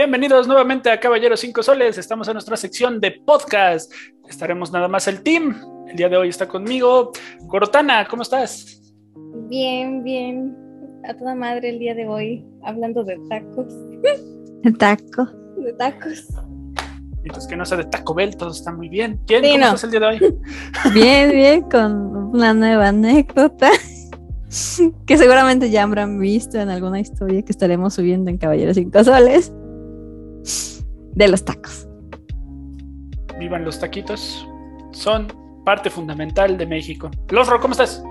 Bienvenidos nuevamente a Caballero 5 Soles. Estamos en nuestra sección de podcast. Estaremos nada más el team. El día de hoy está conmigo Cortana. ¿Cómo estás? Bien, bien. A toda madre el día de hoy, hablando de tacos. De taco. De tacos. Y los que no sea de Taco Bell, todo está muy bien. ¿Quién? Sí, ¿Cómo no. estás el día de hoy? Bien, bien, con una nueva anécdota que seguramente ya habrán visto en alguna historia que estaremos subiendo en Caballeros 5 Soles de los tacos. Vivan los taquitos. Son parte fundamental de México. Losro, ¿cómo estás?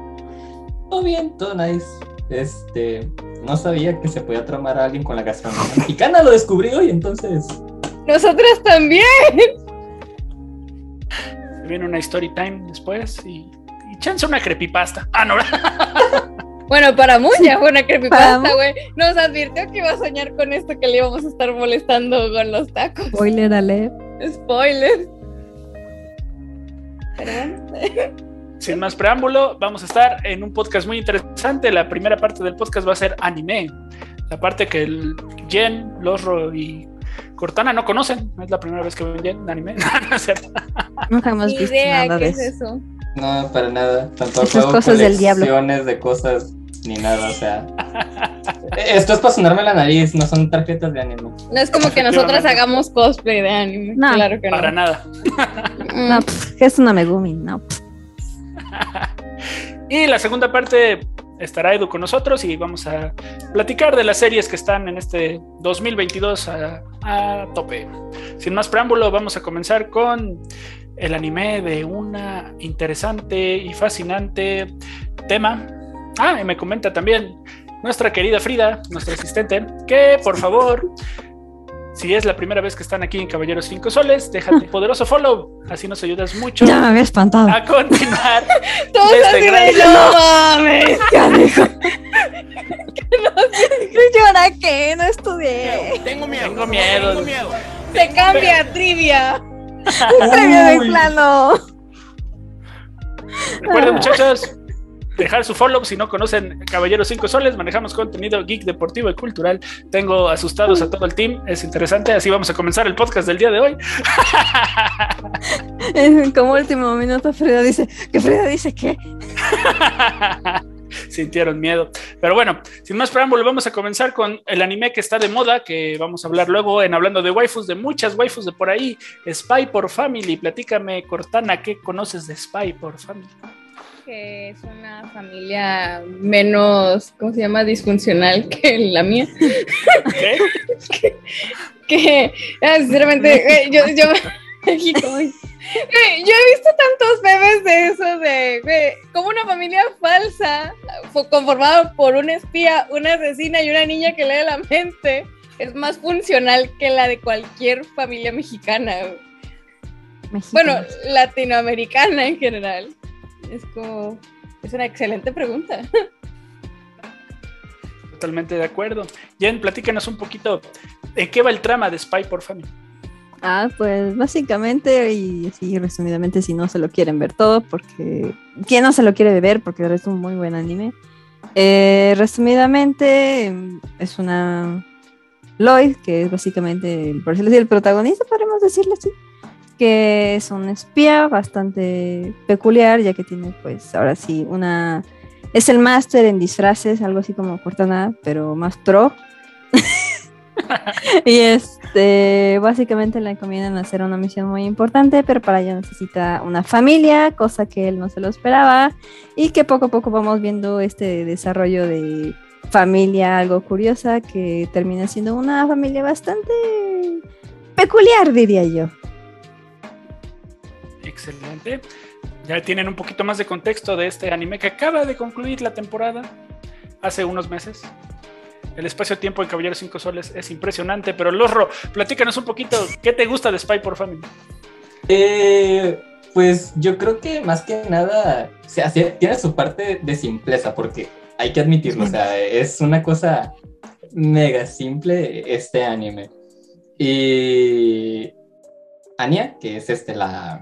Todo bien, todo nice. Este, no sabía que se podía tramar a alguien con la gastronomía mexicana, lo descubrí hoy, entonces. Nosotras también. Viene una story time después y, y chance una creepypasta. Ah, no. Bueno, para mucha fue una creepypasta, güey. Nos advirtió que iba a soñar con esto que le íbamos a estar molestando con los tacos. Spoiler alert. Spoiler. Sin más preámbulo, vamos a estar en un podcast muy interesante. La primera parte del podcast va a ser anime. La parte que el Jen, Losro y Cortana no conocen. Es la primera vez que ven Jen anime. Nunca hemos Ni visto idea nada qué de es eso. No, para nada. Tampoco Esas cosas del diablo. de cosas ni nada, o sea. Esto es para sonarme la nariz, no son tarjetas de anime. No es como que nosotras hagamos cosplay de anime. No, claro que no. Para nada. Mm. No, pff, que es una Megumi, no. pff. Y la segunda parte estará Edu con nosotros y vamos a platicar de las series que están en este 2022 a, a tope. Sin más preámbulo, vamos a comenzar con el anime de una interesante y fascinante tema. Ah, y me comenta también nuestra querida Frida, nuestra asistente, que por favor, si es la primera vez que están aquí en Caballeros 5 Soles, déjate poderoso follow, así nos ayudas mucho Ya me había espantado. a continuar. Todos de grande. no mames. Ya dijo. Yo ahora qué, no estudié. Tengo miedo. Tengo miedo. Tengo miedo. Se cambia trivia. Premio de plano. Recuerden, muchachos, dejar su follow si no conocen Caballeros 5 Soles. Manejamos contenido geek, deportivo y cultural. Tengo asustados a todo el team. Es interesante. Así vamos a comenzar el podcast del día de hoy. Como último minuto, Frida dice, que Frida dice que Sintieron miedo. Pero bueno, sin más preámbulo, vamos a comenzar con el anime que está de moda, que vamos a hablar luego en hablando de waifus, de muchas waifus de por ahí. Spy por Family. Platícame, Cortana, ¿qué conoces de Spy por Family? Que es una familia menos, ¿cómo se llama? Disfuncional que la mía. ¿Qué? que ah, sinceramente eh, yo, yo he visto tantos memes de eso de güey, como una familia falsa fo- conformada por un espía, una asesina y una niña que lee la mente es más funcional que la de cualquier familia mexicana. Bueno, latinoamericana en general. Es como es una excelente pregunta. Totalmente de acuerdo. Jen, platícanos un poquito de qué va el trama de Spy por Family. Ah, pues básicamente y así resumidamente si no se lo quieren ver todo, porque ¿quién no se lo quiere ver? Porque es un muy buen anime. Eh, resumidamente es una Lloyd, que es básicamente, el, por decirlo así, el protagonista, podemos decirlo así, que es un espía bastante peculiar, ya que tiene pues ahora sí una... Es el máster en disfraces, algo así como Cortana, pero más pro. y este, básicamente le encomiendan hacer una misión muy importante, pero para ello necesita una familia, cosa que él no se lo esperaba, y que poco a poco vamos viendo este desarrollo de familia algo curiosa que termina siendo una familia bastante peculiar, diría yo. Excelente. Ya tienen un poquito más de contexto de este anime que acaba de concluir la temporada hace unos meses. El espacio-tiempo en Caballero 5 Soles es impresionante, pero Lorro, platícanos un poquito, ¿qué te gusta de Spy por Family? Eh, pues yo creo que más que nada, o tiene su parte de simpleza, porque hay que admitirlo, o sea, es una cosa mega simple este anime. Y Anya, que es este la,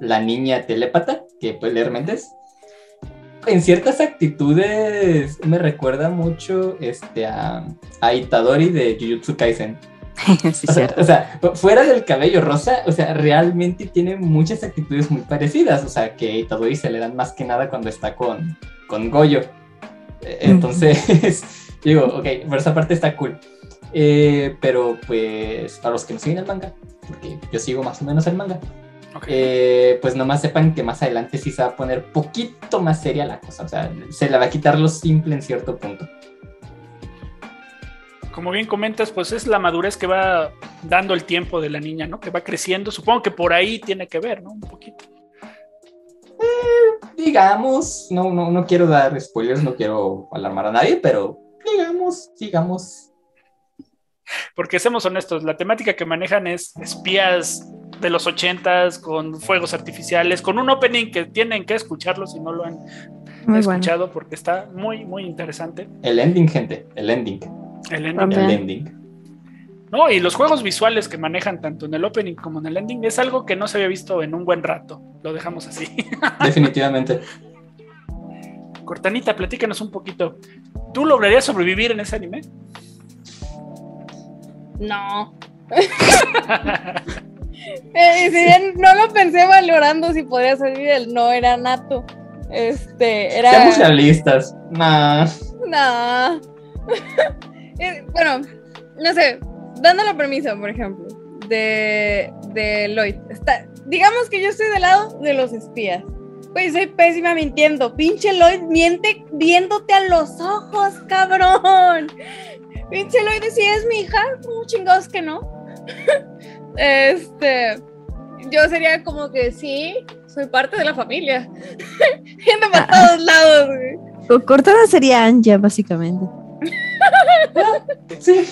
la niña telépata que puede leer mentes, en ciertas actitudes me recuerda mucho este, a, a Itadori de Jujutsu Kaisen. sí, O sea, cierto. o sea, fuera del cabello rosa, o sea, realmente tiene muchas actitudes muy parecidas. O sea, que Itadori se le dan más que nada cuando está con, con Goyo. Eh, Entonces, digo, ok, por esa parte está cool. Eh, pero pues, para los que no siguen el manga, porque yo sigo más o menos el manga, Ok. eh, pues nomás sepan que más adelante sí se va a poner poquito más seria la cosa. O sea, se le va a quitar lo simple en cierto punto. Como bien comentas, pues es la madurez que va dando el tiempo de la niña, ¿no? Que va creciendo. Supongo que por ahí tiene que ver, ¿no? Un poquito. digamos, no, no, no quiero dar spoilers, no quiero alarmar a nadie, pero digamos, digamos. Porque seamos honestos, la temática que manejan es espías de los ochentas con fuegos artificiales, con un opening que tienen que escucharlo si no lo han Muy bueno. escuchado porque está muy, muy interesante. El ending, gente, el ending, El ending. El ending. No, y los juegos visuales que manejan tanto en el opening como en el ending es algo que no se había visto en un buen rato. Lo dejamos así. Definitivamente. Cortanita, platícanos un poquito. ¿Tú lograrías sobrevivir en ese anime? No. Eh, si bien no lo pensé valorando si podría salir el no era nato. Este, era. Seamos realistas. Nah. No. Eh, bueno, no sé, dando la premisa, por ejemplo, de, de Lloyd. Está, digamos que yo estoy del lado de los espías. Pues soy pésima mintiendo. Pinche Lloyd miente viéndote a los ojos, cabrón. Pinche Lloyd, si es mi hija, como chingados que no. este, yo sería como que sí, soy parte de la familia. Yendo para todos lados, güey. Cortana sería Anja, básicamente. Sí.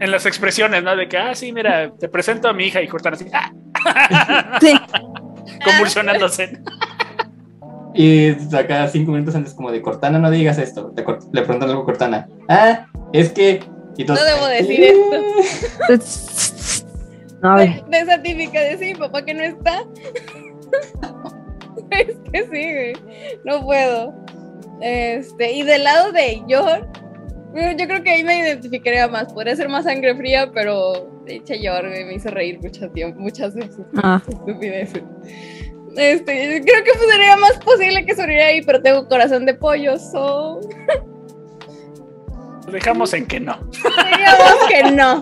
En las expresiones, ¿no? De que, ah, sí, mira, te presento a mi hija y cortan así, ¡ah! Sí. convulsionándose. Y acá cinco minutos antes como de Cortana, no digas esto. Le, le preguntan algo a Cortana. Ah, es que... y entonces- No debo decir esto. No. De esa típica de sí, papá que no está. es que sí, güey. No puedo. Este, y del lado de Yor, güey, yo creo que ahí me identificaría más. Podría ser más sangre fría, pero dicha Yor, güey, me hizo reír mucho tiempo, muchas veces. Ah. Estupideces. Este, creo que pues, sería más posible que sobreviviera ahí, pero tengo corazón de pollo, so. Dejamos en que no. Digamos que no.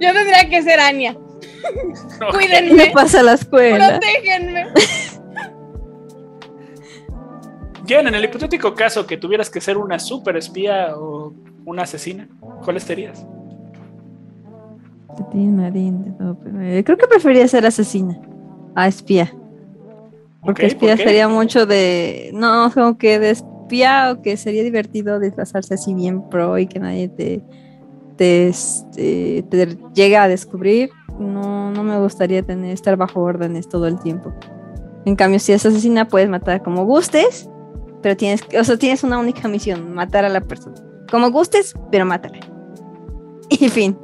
Yo tendría que ser Anya. ¿Qué Cuídenme. pasa a la escuela? Protégenme. Jen, en el hipotético caso que tuvieras que ser una super espía o una asesina, ¿cuáles serías? Eh, Creo que preferiría ser asesina a espía. Porque espía sería mucho de. No, como que de espía o que sería divertido disfrazarse así bien pro y que nadie te, te, este, te llegue a descubrir. No, no me gustaría tener, estar bajo órdenes todo el tiempo. En cambio, si es asesina, puedes matar como gustes, pero tienes, que- o sea, tienes una única misión, matar a la persona. Como gustes, pero mátala. Y fin.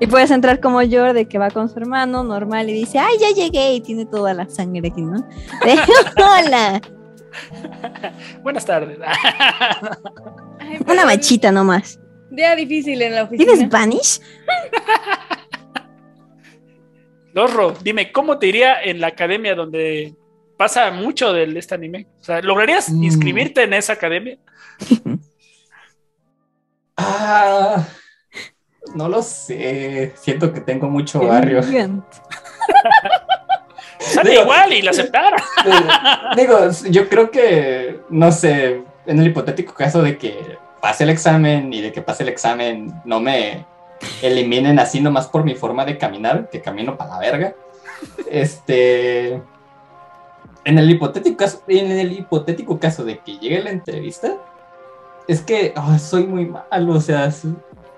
Y puedes entrar como yo, de que va con su hermano normal y dice, ay, ya llegué y tiene toda la sangre aquí, ¿no? De, Hola, Buenas tardes. Ay, una pero machita nomás. Día difícil en la oficina. ¿Tienes Vanish? Dorro, dime, ¿cómo te iría en la academia donde pasa mucho de este anime? O sea, ¿lograrías Mm. inscribirte en esa academia? Ah, no lo sé. Siento que tengo mucho barrio. Sale Digo- igual y la aceptaron. Digo, yo creo que, no sé, en el hipotético caso de que pase el examen y de que pase el examen no me eliminen así nomás por mi forma de caminar, que camino para la verga. Este. En el hipotético caso, en el hipotético caso de que llegue la entrevista, es que soy muy malo, o sea,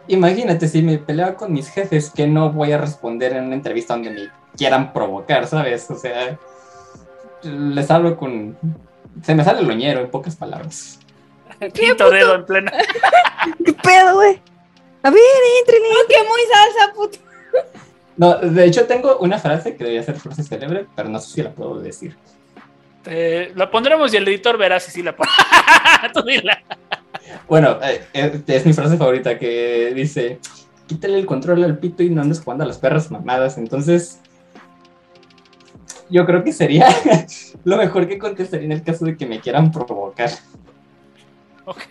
imagínate si me peleaba con mis jefes que no voy a responder en una entrevista donde me quieran provocar, ¿sabes? O sea, les hablo con... Se me sale el loñero, en pocas palabras. Quinto dedo en plena. ¿Qué pedo, güey? A ver, entren. ¡Oh, qué muy salsa, puto! No, de hecho tengo una frase que debería ser frase célebre, pero no sé si la puedo decir. Eh, la pondremos y el editor verá si sí la pone. Tú dila. Bueno, eh, eh, es mi frase favorita que dice, quítale el control al pito y no andes jugando a las perras mamadas. Entonces, yo creo que sería lo mejor que contestaría en el caso de que me quieran provocar. Ok.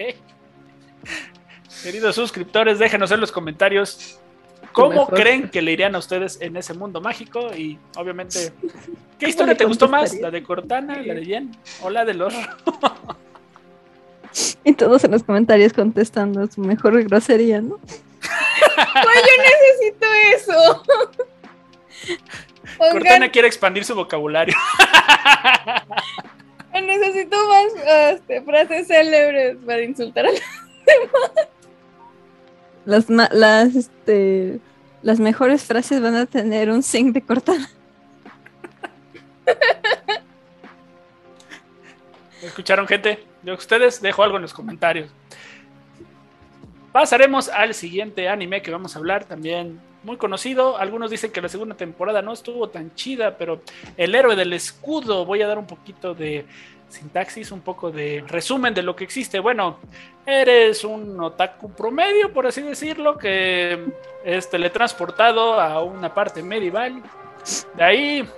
Queridos suscriptores, déjenos en los comentarios cómo creen que le irían a ustedes en ese mundo mágico y obviamente, ¿qué historia te gustó más? ¿La de Cortana, la de Jen o la de los... y todos en los comentarios contestando su mejor grosería, ¿no? Pues yo necesito eso. Cortana quiere expandir su vocabulario. Necesito más este, frases célebres para insultar a los demás. Las, las, este, las mejores frases van a tener un zinc de Cortana. ¿Escucharon, gente? De ustedes, dejo algo en los comentarios. Pasaremos al siguiente anime que vamos a hablar también muy conocido. Algunos dicen que la segunda temporada no estuvo tan chida, pero el héroe del escudo, voy a dar un poquito de sintaxis, un poco de resumen de lo que existe. Bueno, eres un otaku promedio, por así decirlo, que es teletransportado a una parte medieval. De ahí...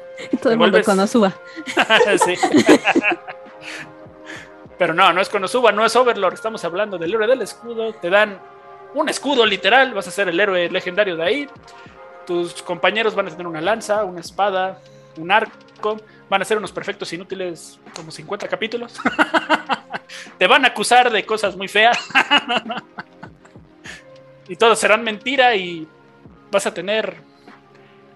Todo el mundo Konosuba. sí. Pero no, no es Konosuba, no es Overlord. Estamos hablando del héroe del escudo. Te dan un escudo literal, vas a ser el héroe legendario de ahí. Tus compañeros van a tener una lanza, una espada, un arco. Van a ser unos perfectos inútiles como 50 capítulos. Te van a acusar de cosas muy feas. y todos serán mentira y vas a tener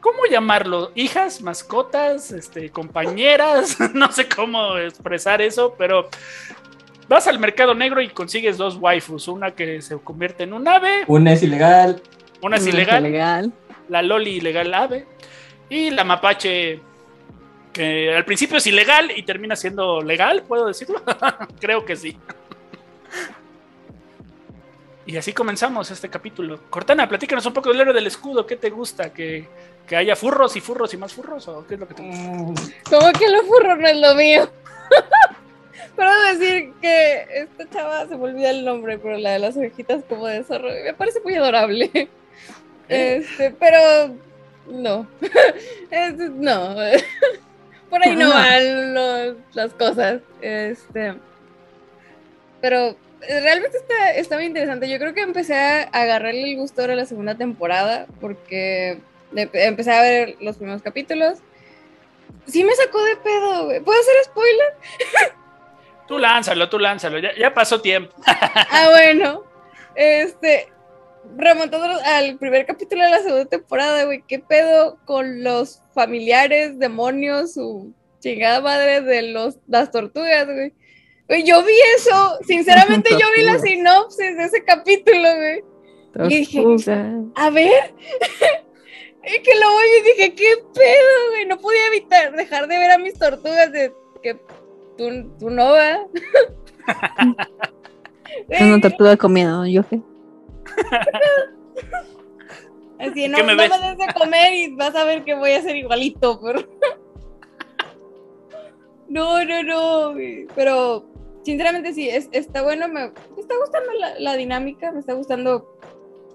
¿cómo llamarlo? Hijas, mascotas, este, compañeras, no sé cómo expresar eso, pero vas al mercado negro y consigues dos waifus, una que se convierte en un ave. Una es ilegal. Una es ilegal. La loli ilegal ave. Y la mapache que al principio es ilegal y termina siendo legal, ¿puedo decirlo? Creo que sí. y así comenzamos este capítulo. Cortana, platícanos un poco del héroe del escudo. ¿Qué te gusta? ¿Que, que haya furros y furros y más furros? ¿O qué es lo que te gusta? Mm. Como que los furros no es lo mío. Pero decir que esta chava se me olvida el nombre, pero la de las orejitas como de zorro, me parece muy adorable. ¿Eh? Este, pero no. no. Por ahí no van las cosas. Este. Pero realmente está, está muy interesante. Yo creo que empecé a agarrarle el gusto ahora la segunda temporada porque empecé a ver los primeros capítulos. Sí me sacó de pedo, güey. ¿Puedo hacer spoiler? Tú lánzalo, tú lánzalo. Ya, pasó tiempo. ah, bueno. Este, remontando al primer capítulo de la segunda temporada, güey, ¿qué pedo con los familiares, demonios, su chingada madre de los, las tortugas, güey? Güey, yo vi eso, sinceramente yo vi la sinopsis de ese capítulo, güey. Y dije, a ver, y que lo voy y dije, ¿qué pedo, güey? No podía evitar dejar de ver a mis tortugas de que tú, tú no vas. Es una tortuga comiendo, yo qué. Así, no, me, no me des de comer y vas a ver que voy a ser igualito, pero... no, no, no, pero sinceramente sí, está bueno, me, está gustando la, dinámica, me está gustando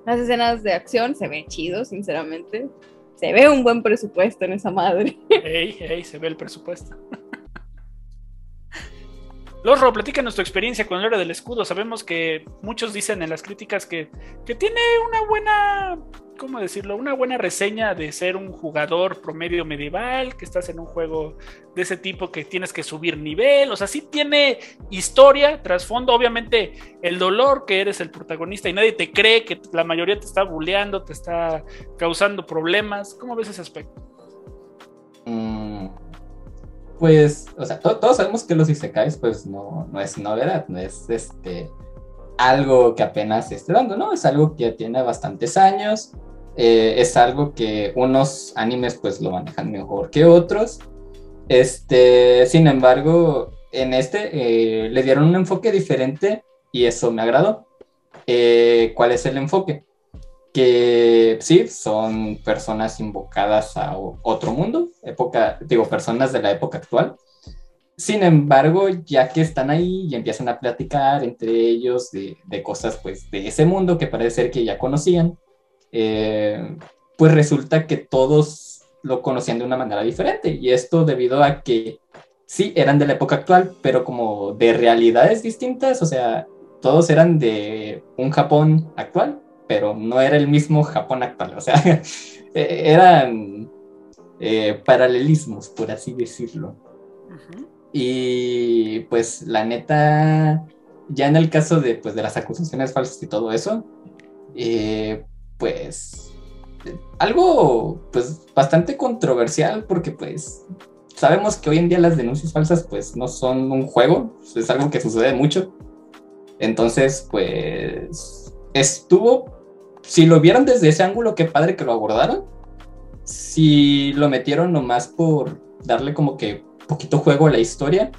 las escenas de acción, se ve chido, sinceramente. Se ve un buen presupuesto en esa madre. Ey, ey, se ve el presupuesto. Lorro, platícanos tu experiencia con el héroe del escudo. Sabemos que muchos dicen en las críticas que, que tiene una buena, ¿cómo decirlo? Una buena reseña de ser un jugador promedio medieval, que estás en un juego de ese tipo que tienes que subir nivel. O sea, sí tiene historia, trasfondo. Obviamente, el dolor que eres el protagonista y nadie te cree que la mayoría te está bulleando, te está causando problemas. ¿Cómo ves ese aspecto? Pues, o sea, todos sabemos que los isekais, pues no, no es novedad, no es este algo que apenas se esté dando, ¿no? Es algo que ya tiene bastantes años, eh, es algo que unos animes pues lo manejan mejor que otros. Este, sin embargo, en este eh, le dieron un enfoque diferente y eso me agradó. Eh, ¿Cuál es el enfoque? Que sí, son personas invocadas a otro mundo, época, digo, personas de la época actual. Sin embargo, ya que están ahí y empiezan a platicar entre ellos de, de cosas pues de ese mundo que parece ser que ya conocían, eh, pues resulta que todos lo conocían de una manera diferente. Y esto debido a que sí, eran de la época actual, pero como de realidades distintas, o sea, todos eran de un Japón actual, pero no era el mismo Japón actual, o sea, eh, eran eh, paralelismos, por así decirlo. Y pues la neta, ya en el caso de, pues, de las acusaciones falsas y todo eso, eh, pues algo pues bastante controversial porque pues sabemos que hoy en día las denuncias falsas pues no son un juego, es algo que sucede mucho. Entonces pues estuvo, si lo vieron desde ese ángulo, qué padre que lo abordaron. Si lo metieron nomás por darle como que poquito juego a la historia,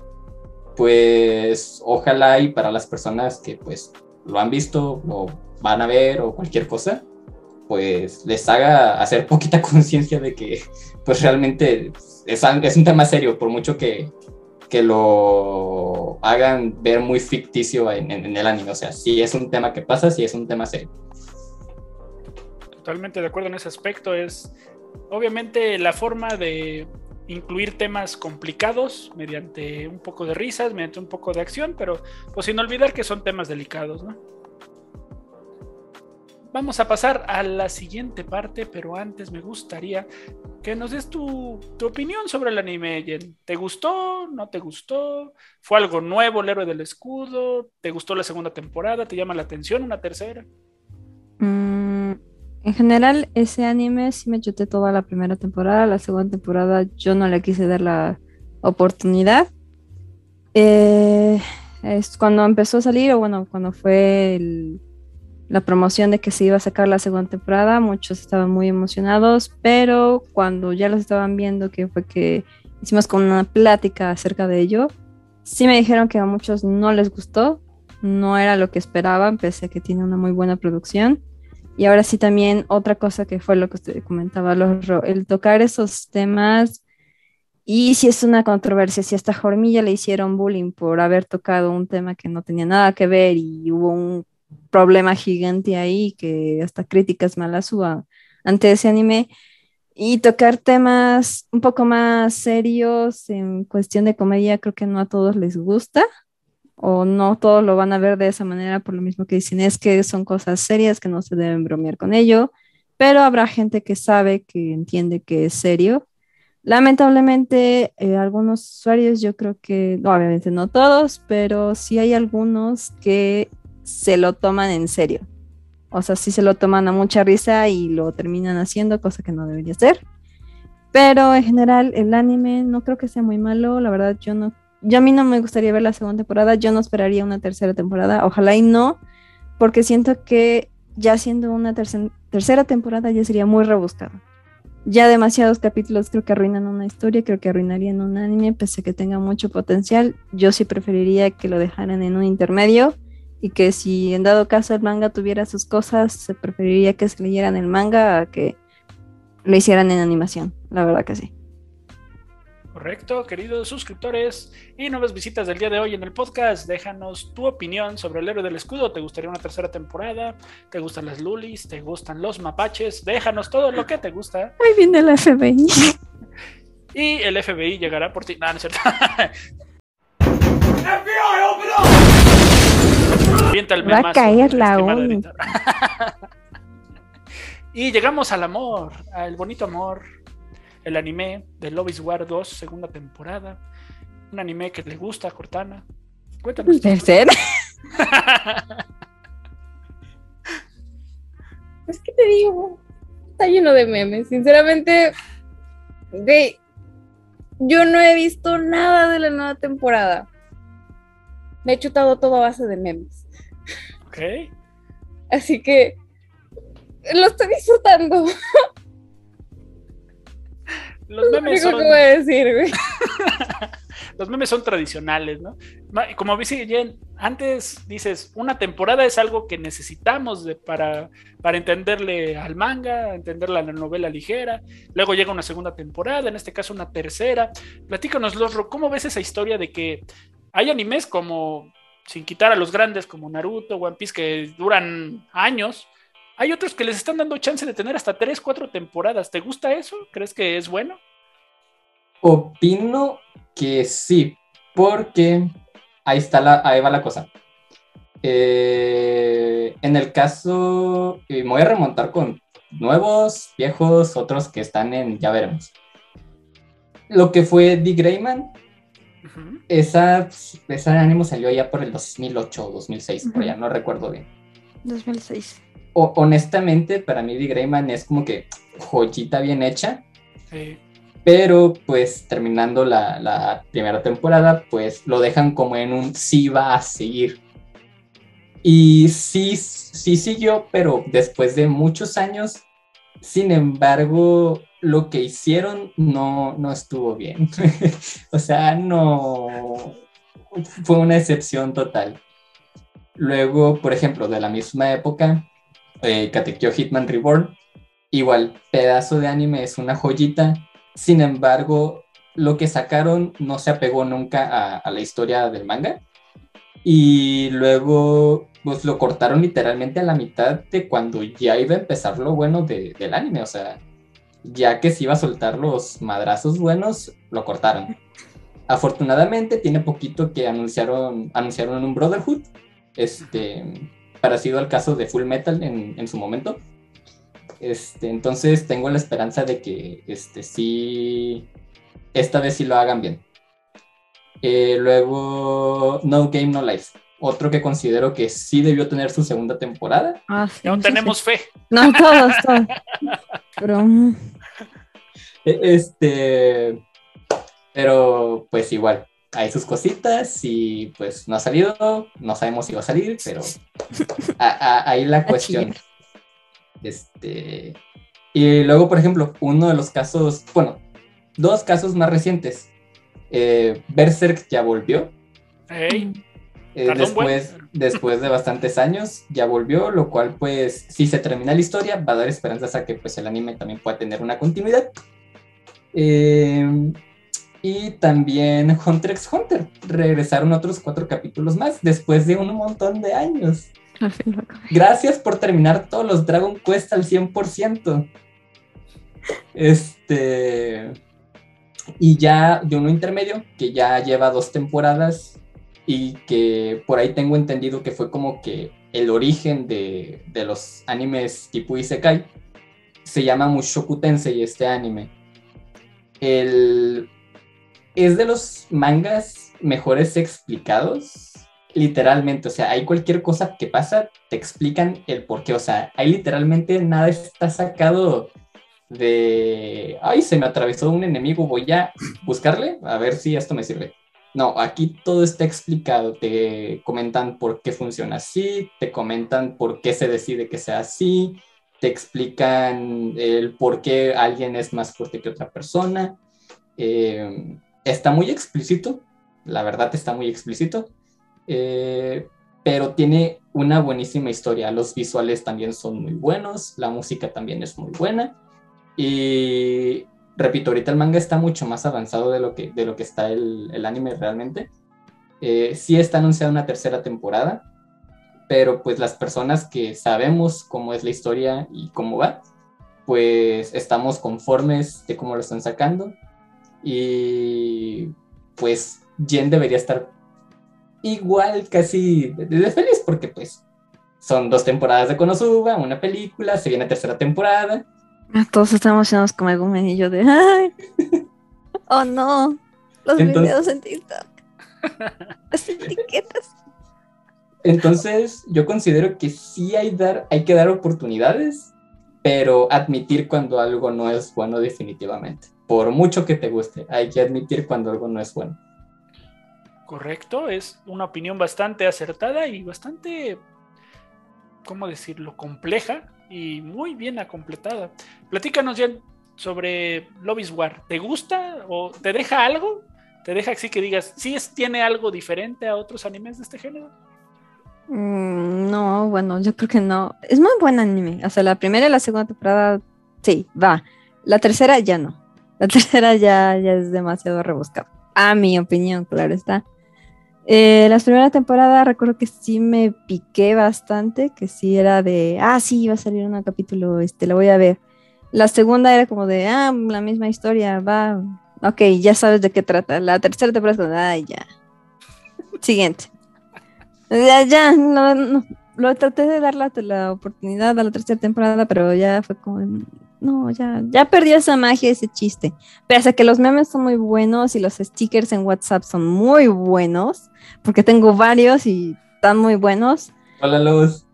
pues ojalá y para las personas que pues lo han visto, lo van a ver o cualquier cosa, pues les haga hacer poquita conciencia de que pues realmente es, es, un tema serio, por mucho que, que lo hagan ver muy ficticio en, en, el anime. O sea, si es un tema que pasa, si es un tema serio. Totalmente de acuerdo en ese aspecto. Es obviamente la forma de incluir temas complicados mediante un poco de risas, mediante un poco de acción, pero pues sin olvidar que son temas delicados, ¿no? Vamos a pasar a la siguiente parte, pero antes me gustaría que nos des tu, opinión sobre el anime. ¿Te gustó? ¿No te gustó? ¿Fue algo nuevo el héroe del escudo? ¿Te gustó la segunda temporada? ¿Te llama la atención una tercera? Mm, en general, ese anime sí me chuté toda la primera temporada. La segunda temporada yo no le quise dar la oportunidad. Eh, es cuando empezó a salir, o bueno, cuando fue el la promoción de que se iba a sacar la segunda temporada, muchos estaban muy emocionados, pero cuando ya los estaban viendo, que fue que hicimos con una plática acerca de ello, sí me dijeron que a muchos no les gustó, no era lo que esperaban, pese a que tiene una muy buena producción. Y ahora sí también otra cosa que fue lo que usted comentaba, el tocar esos temas y si es una controversia, si a esta Jormilla le hicieron bullying por haber tocado un tema que no tenía nada que ver y hubo un problema gigante ahí, que hasta críticas malas hubo ante ese anime. Y tocar temas un poco más serios en cuestión de comedia, creo que no a todos les gusta, o no todos lo van a ver de esa manera, por lo mismo que dicen, es que son cosas serias que no se deben bromear con ello, pero habrá gente que sabe, que entiende que es serio. Lamentablemente, eh, algunos usuarios, yo creo que, obviamente no todos, pero sí hay algunos que se lo toman en serio. O sea, sí se lo toman a mucha risa y lo terminan haciendo, cosa que no debería ser. Pero en general, el anime no creo que sea muy malo. La verdad, yo no. Yo a mí no me gustaría ver la segunda temporada. Yo no esperaría una tercera temporada. Ojalá y no, porque siento que ya siendo una tercera temporada ya sería muy rebuscado. Ya demasiados capítulos creo que arruinan una historia, creo que arruinarían un anime, pese a que tenga mucho potencial. Yo sí preferiría que lo dejaran en un intermedio y que si en dado caso el manga tuviera sus cosas, se preferiría que se leyeran el manga a que lo hicieran en animación, la verdad que sí. Correcto, queridos suscriptores y nuevas visitas del día de hoy en el podcast. Déjanos tu opinión sobre el héroe del escudo. ¿Te gustaría una tercera temporada? ¿Te gustan las lulis? ¿Te gustan los mapaches? Déjanos todo lo que te gusta. Ahí viene el FBI. Y el FBI llegará por ti. No, no es cierto. Va a caer la Y llegamos al amor, al bonito amor, el anime de Love is War 2, segunda temporada. Un anime que le gusta a Cortana. Cuéntanos. ¿Tercera? es que te digo, está lleno de memes. Sinceramente, de, yo no he visto nada de la nueva temporada. Me he chutado todo a base de memes. Ok. Así que lo estoy disfrutando. Los memes son... que voy a decir, güey. Los memes son tradicionales, ¿no? Como dice Jen, antes dices, una temporada es algo que necesitamos para, para entenderle al manga, entenderle a la novela ligera. Luego llega una segunda temporada, en este caso una tercera. Platícanos, Losro, ¿cómo ves esa historia de que hay animes como, sin quitar a los grandes como Naruto, One Piece, que duran años, hay otros que les están dando chance de tener hasta tres, cuatro temporadas. ¿Te gusta eso? ¿Crees que es bueno? Opino que sí, porque ahí está la, ahí va la cosa. Eh, en el caso, y me voy a remontar con nuevos, viejos, otros que están en, ya veremos. Lo que fue The Greyman, Ujú. esa, ese ánimo salió ya por el 2008 o 2006, por allá, no recuerdo bien. 2006. O- honestamente, para mí The Greyman es como que joyita bien hecha, Sí. pero pues terminando la, la primera temporada, pues lo dejan como en un sí va a seguir. Y sí, sí siguió, pero después de muchos años, sin embargo, lo que hicieron no, no estuvo bien. o sea, no fue una excepción total. Luego, por ejemplo, de la misma época, eh, Katekyo Hitman Reborn, igual, pedazo de anime, es una joyita. Sin embargo, lo que sacaron no se apegó nunca a, la historia del manga. Y luego, pues lo cortaron literalmente a la mitad de cuando ya iba a empezar lo bueno de- del anime. O sea, ya que se iba a soltar los madrazos buenos, lo cortaron. Afortunadamente, tiene poquito que anunciaron, anunciaron un Brotherhood, este, parecido al caso de Full Metal en, en su momento. Este, entonces tengo la esperanza de que este, sí, esta vez sí lo hagan bien. Eh, luego, No Game No Life. Otro que considero que sí debió tener su segunda temporada. Ah, sí, No sí, tenemos sí. fe. No, todos, todos. Pero mm, E- Este, pero pues igual, hay sus cositas y pues no ha salido, no sabemos si va a salir, pero a- a- ahí la cuestión. Este, y luego, por ejemplo, uno de los casos, bueno, dos casos más recientes. Eh, Berserk ya volvió. Ey, eh, un buen. después, después de bastantes años ya volvió, lo cual pues si se termina la historia va a dar esperanzas a que pues el anime también pueda tener una continuidad. Eh, y también Hunter x Hunter, regresaron otros cuatro capítulos más después de un montón de años. Gracias por terminar todos los Dragon Quest al 100%. Este. Y ya de uno intermedio, que ya lleva dos temporadas y que por ahí tengo entendido que fue como que el origen de, de los animes tipo Isekai. Se llama Mushoku Tensei este anime. El, es de los mangas mejores explicados literalmente, o sea, hay cualquier cosa que pasa, te explican el por qué, o sea, hay literalmente nada está sacado de, ay, se me atravesó un enemigo, voy a buscarle, a ver si esto me sirve. No, aquí todo está explicado, te comentan por qué funciona así, te comentan por qué se decide que sea así, te explican el por qué alguien es más fuerte que otra persona. Eh, está muy explícito, la verdad está muy explícito. Eh, pero tiene una buenísima historia. Los visuales también son muy buenos, la música también es muy buena. Y repito, ahorita el manga está mucho más avanzado de lo que, de lo que está el, el anime realmente. Eh, sí está anunciada una tercera temporada, pero pues las personas que sabemos cómo es la historia y cómo va, pues estamos conformes de cómo lo están sacando. Y pues Jen debería estar igual casi de, feliz porque pues son dos temporadas de Konosuba, una película, se viene tercera temporada. Ah, Todos están emocionados como algún y yo de ¡ay! ¡Oh no! Los Entonces- videos en TikTok. Las etiquetas. Entonces yo considero que sí hay, dar, hay que dar oportunidades, pero admitir cuando algo no es bueno definitivamente. Por mucho que te guste, hay que admitir cuando algo no es bueno. correcto, es una opinión bastante acertada y bastante, ¿cómo decirlo?, compleja y muy bien acompletada. Platícanos, Jen, sobre Lobby's War. ¿Te gusta o te deja algo? ¿Te deja así que digas, sí es, tiene algo diferente a otros animes de este género? Mm, no, bueno, yo creo que no. Es muy buen anime. O sea, la primera y la segunda temporada, sí, va. La tercera ya no. La tercera ya, ya es demasiado rebuscado. A mi opinión, claro está. Eh, la primera temporada recuerdo que sí me piqué bastante, que sí era de, ah, sí, va a salir un capítulo, este, lo voy a ver. La segunda era como de, ah, la misma historia, va, ok, ya sabes de qué trata. La tercera temporada ay, ya. Siguiente. Ya, ya, no, no, lo traté de dar la, la, oportunidad a la tercera temporada, pero ya fue como, no, ya, ya perdió esa magia, ese chiste. Pese a que los memes son muy buenos y los stickers en WhatsApp son muy buenos, porque tengo varios y están muy buenos. Hola, Luz.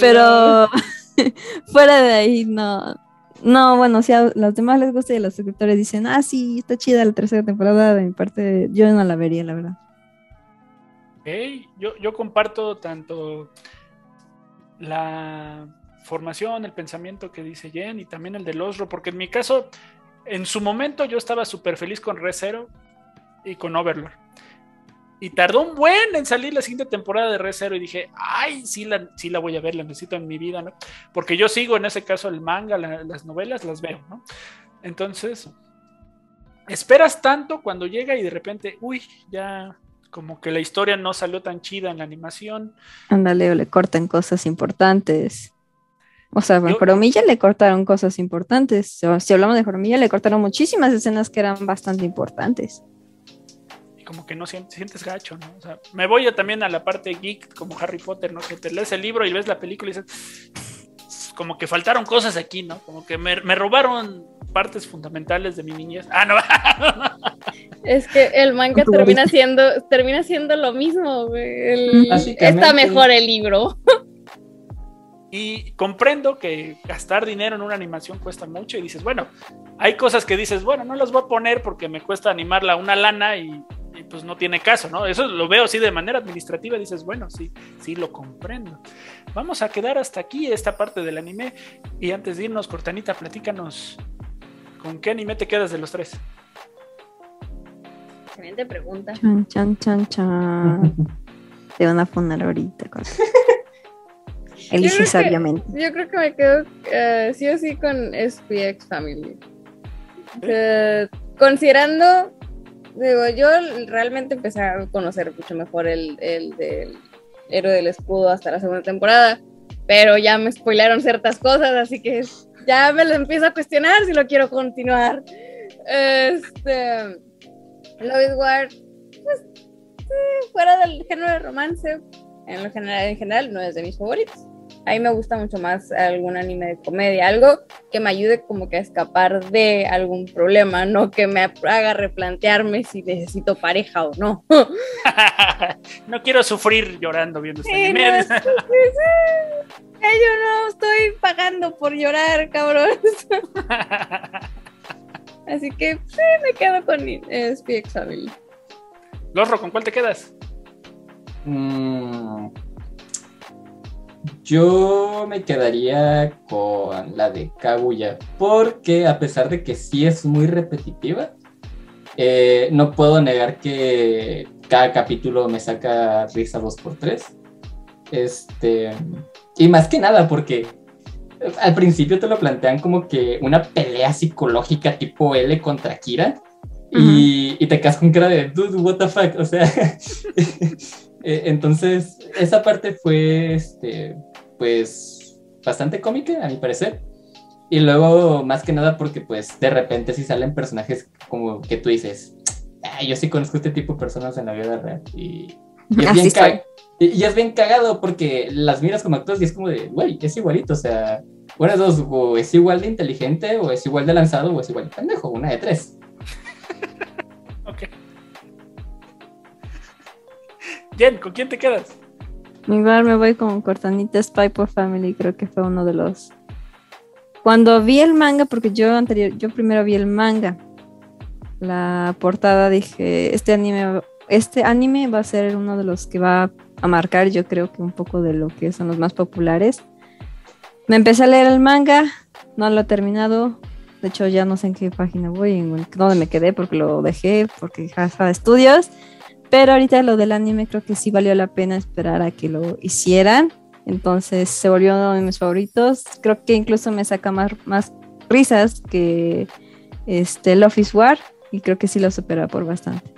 pero fuera de ahí, no. No, bueno, si a los demás les gusta y los suscriptores dicen, ah, sí, está chida la tercera temporada, de mi parte, yo no la vería, la verdad. Okay. Yo, yo comparto tanto la formación, el pensamiento que dice Jen y también el del Osro, porque en mi caso, en su momento yo estaba súper feliz con Re Zero y con Overlord. Y tardó un buen en salir la siguiente temporada de Re Zero y dije, ay, sí la, sí la voy a ver, la necesito en mi vida, ¿no? Porque yo sigo en ese caso el manga, la, las novelas, las veo, ¿no? Entonces, esperas tanto cuando llega y de repente, uy, ya como que la historia no salió tan chida en la animación. Ándale, le cortan cosas importantes. O sea, a Joromilla le cortaron cosas importantes. Si hablamos de Joromilla, le cortaron muchísimas escenas que eran bastante importantes. Y como que no sientes, sientes gacho, ¿no? O sea, me voy también a la parte geek, como Harry Potter, ¿no? Que te lees el libro y ves la película y dices, como que faltaron cosas aquí, ¿no? Como que me, me robaron partes fundamentales de mi niñez. Ah, no. Es que el manga termina siendo, termina siendo lo mismo. El, está mejor el libro. Y comprendo que gastar dinero en una animación cuesta mucho y dices, bueno, hay cosas que dices, bueno, no las voy a poner porque me cuesta animarla una lana y, pues no tiene caso, ¿no? Eso lo veo así de manera administrativa y dices, bueno, sí, sí lo comprendo. Vamos a quedar hasta aquí esta parte del anime y antes de irnos, Cortanita, platícanos, ¿con qué anime te quedas de los tres? Excelente pregunta. Chan, chan, chan, chan. Te van a poner ahorita. Elige sabiamente. yo creo que me quedo uh, sí o sí con SPX Family. Uh, considerando, digo, yo realmente empecé a conocer mucho mejor el, el del héroe del escudo hasta la segunda temporada, pero ya me spoilaron ciertas cosas, así que ya me lo empiezo a cuestionar si lo quiero continuar. Este, Love War, pues, fuera del género de romance, en, lo general, en general no es de mis favoritos. A mí me gusta mucho más algún anime de comedia, algo que me ayude como que a escapar de algún problema, no que me haga replantearme si necesito pareja o no. no quiero sufrir llorando viendo este anime. No, Yo no estoy pagando por llorar, cabrón. Así que sí, me quedo con SPX Family. Lorro, ¿con cuál te quedas? Mmm yo me quedaría con la de Kaguya, porque a pesar de que sí es muy repetitiva, eh, no puedo negar que cada capítulo me saca risa 2x3. Este, y más que nada, porque al principio te lo plantean como que una pelea psicológica tipo L contra Kira. y, y, te quedas con cara de, dude, what the fuck, o sea, Eh, entonces, esa parte fue, este, pues, bastante cómica, a mi parecer. Y luego, más que nada, porque pues de repente sí salen personajes como que tú dices, yo sí conozco este tipo de personas en la vida real. Y, es, bien y, es bien cagado porque las miras como actores y es como de, güey, es igualito. O sea, bueno, dos, o es igual de inteligente, o es igual de lanzado, o es igual de pendejo, una de tres. ok. Jen, ¿con quién te quedas? Igual me voy con Cortanita Spy por Family, creo que fue uno de los. Cuando vi el manga, porque yo anterior, yo primero vi el manga, la portada dije, este anime, este anime va a ser uno de los que va a marcar, yo creo que un poco de lo que son los más populares. Me empecé a leer el manga, no lo he terminado. De hecho, ya no sé en qué página voy, en dónde me quedé, porque lo dejé, porque ya estaba de estudios. Pero ahorita lo del anime creo que sí valió la pena esperar a que lo hicieran. Entonces se volvió uno de mis favoritos. Creo que incluso me saca más, más risas que este, Love is War. Y creo que sí lo supera por bastante.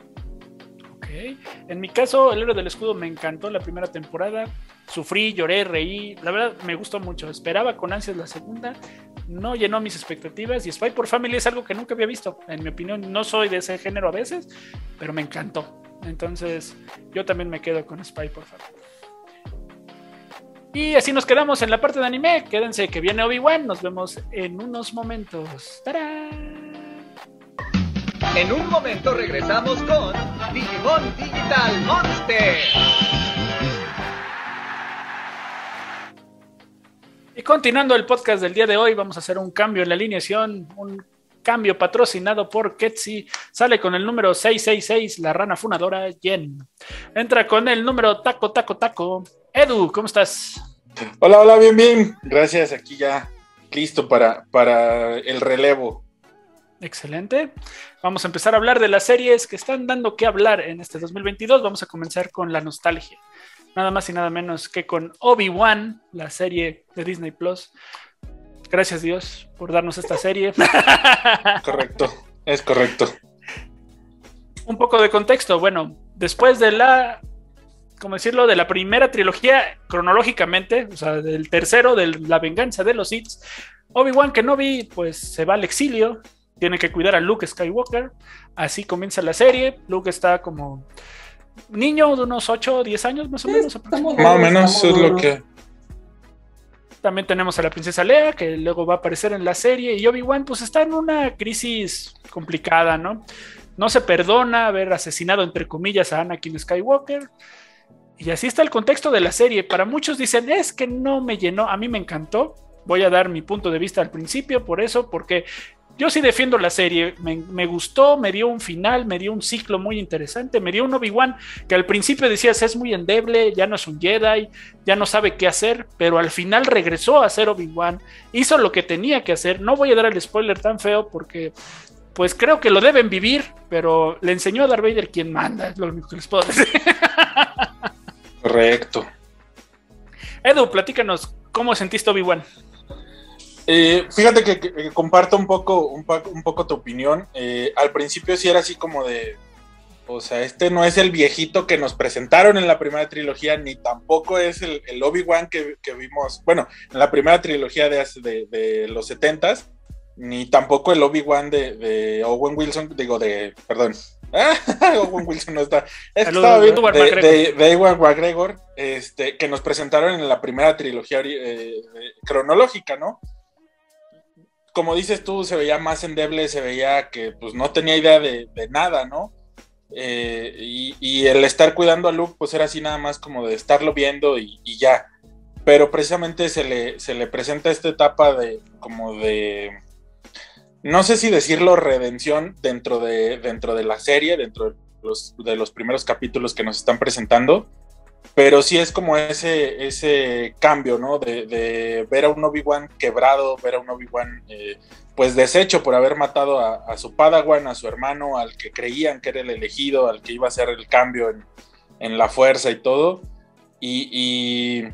En mi caso, El héroe del escudo me encantó la primera temporada. Sufrí, lloré, reí. La verdad, me gustó mucho. Esperaba con ansias la segunda. No llenó mis expectativas. Y Spy por Family es algo que nunca había visto. En mi opinión, no soy de ese género a veces, pero me encantó. Entonces, yo también me quedo con Spy por Family. Y así nos quedamos en la parte de anime. Quédense que viene Obi-Wan. Nos vemos en unos momentos. ¡Tarán! En un momento regresamos con Digimon Digital Monster. Y continuando el podcast del día de hoy, vamos a hacer un cambio en la alineación, un cambio patrocinado por Ketsi. Sale con el número 666, la rana funadora, Jen. Entra con el número Taco, Taco, Taco. Edu, ¿cómo estás? Hola, hola, bien, bien. Gracias, aquí ya listo para, para el relevo. Excelente. Vamos a empezar a hablar de las series que están dando que hablar en este 2022. Vamos a comenzar con la nostalgia. Nada más y nada menos que con Obi-Wan, la serie de Disney Plus. Gracias Dios por darnos esta serie. Correcto, es correcto. Un poco de contexto. Bueno, después de la, ¿cómo decirlo? De la primera trilogía cronológicamente, o sea, del tercero, de la venganza de los Sith, Obi-Wan que no vi, pues se va al exilio, tiene que cuidar a Luke Skywalker. Así comienza la serie. Luke está como niño de unos 8 o 10 años más o menos. Más o menos es lo que... También tenemos a la princesa Lea, que luego va a aparecer en la serie. Y Obi-Wan pues está en una crisis complicada, ¿no? No se perdona haber asesinado, entre comillas, a Anakin Skywalker. Y así está el contexto de la serie. Para muchos dicen, es que no me llenó, a mí me encantó. Voy a dar mi punto de vista al principio, por eso, porque yo sí defiendo la serie, me, gustó, me dio un final, me dio un ciclo muy interesante, me dio un Obi-Wan que al principio decías es muy endeble, ya no es un Jedi, ya no sabe qué hacer, pero al final regresó a ser Obi-Wan, hizo lo que tenía que hacer, no voy a dar el spoiler tan feo porque pues creo que lo deben vivir, pero le enseñó a Darth Vader quien manda, es lo único que les puedo decir. Correcto. Edu, platícanos, ¿cómo sentiste Obi-Wan? Eh, fíjate que, comparto un poco, un, poco tu opinión. Eh, al principio sí era así como de, o sea, este no es el viejito que nos presentaron en la primera trilogía, ni tampoco es el, Obi-Wan que, vimos, bueno, en la primera trilogía de, de, los setentas, ni tampoco el Obi-Wan de, Owen Wilson, digo, de, perdón, Owen Wilson no está. estaba viendo de, de, Ewan McGregor, este, que nos presentaron en la primera trilogía eh, cronológica, ¿no? Como dices tú, se veía más endeble, se veía que pues no tenía idea de, nada, ¿no? Eh, y, el estar cuidando a Luke, pues era así nada más como de estarlo viendo y, ya. Pero precisamente se le, se le presenta esta etapa de como de, no sé si decirlo, redención dentro de, dentro de la serie, dentro de los, de los primeros capítulos que nos están presentando pero sí es como ese, ese cambio, ¿no? De, ver a un Obi-Wan quebrado, ver a un Obi-Wan eh, pues deshecho por haber matado a, su Padawan, a su hermano, al que creían que era el elegido, al que iba a hacer el cambio en, la fuerza y todo. Y,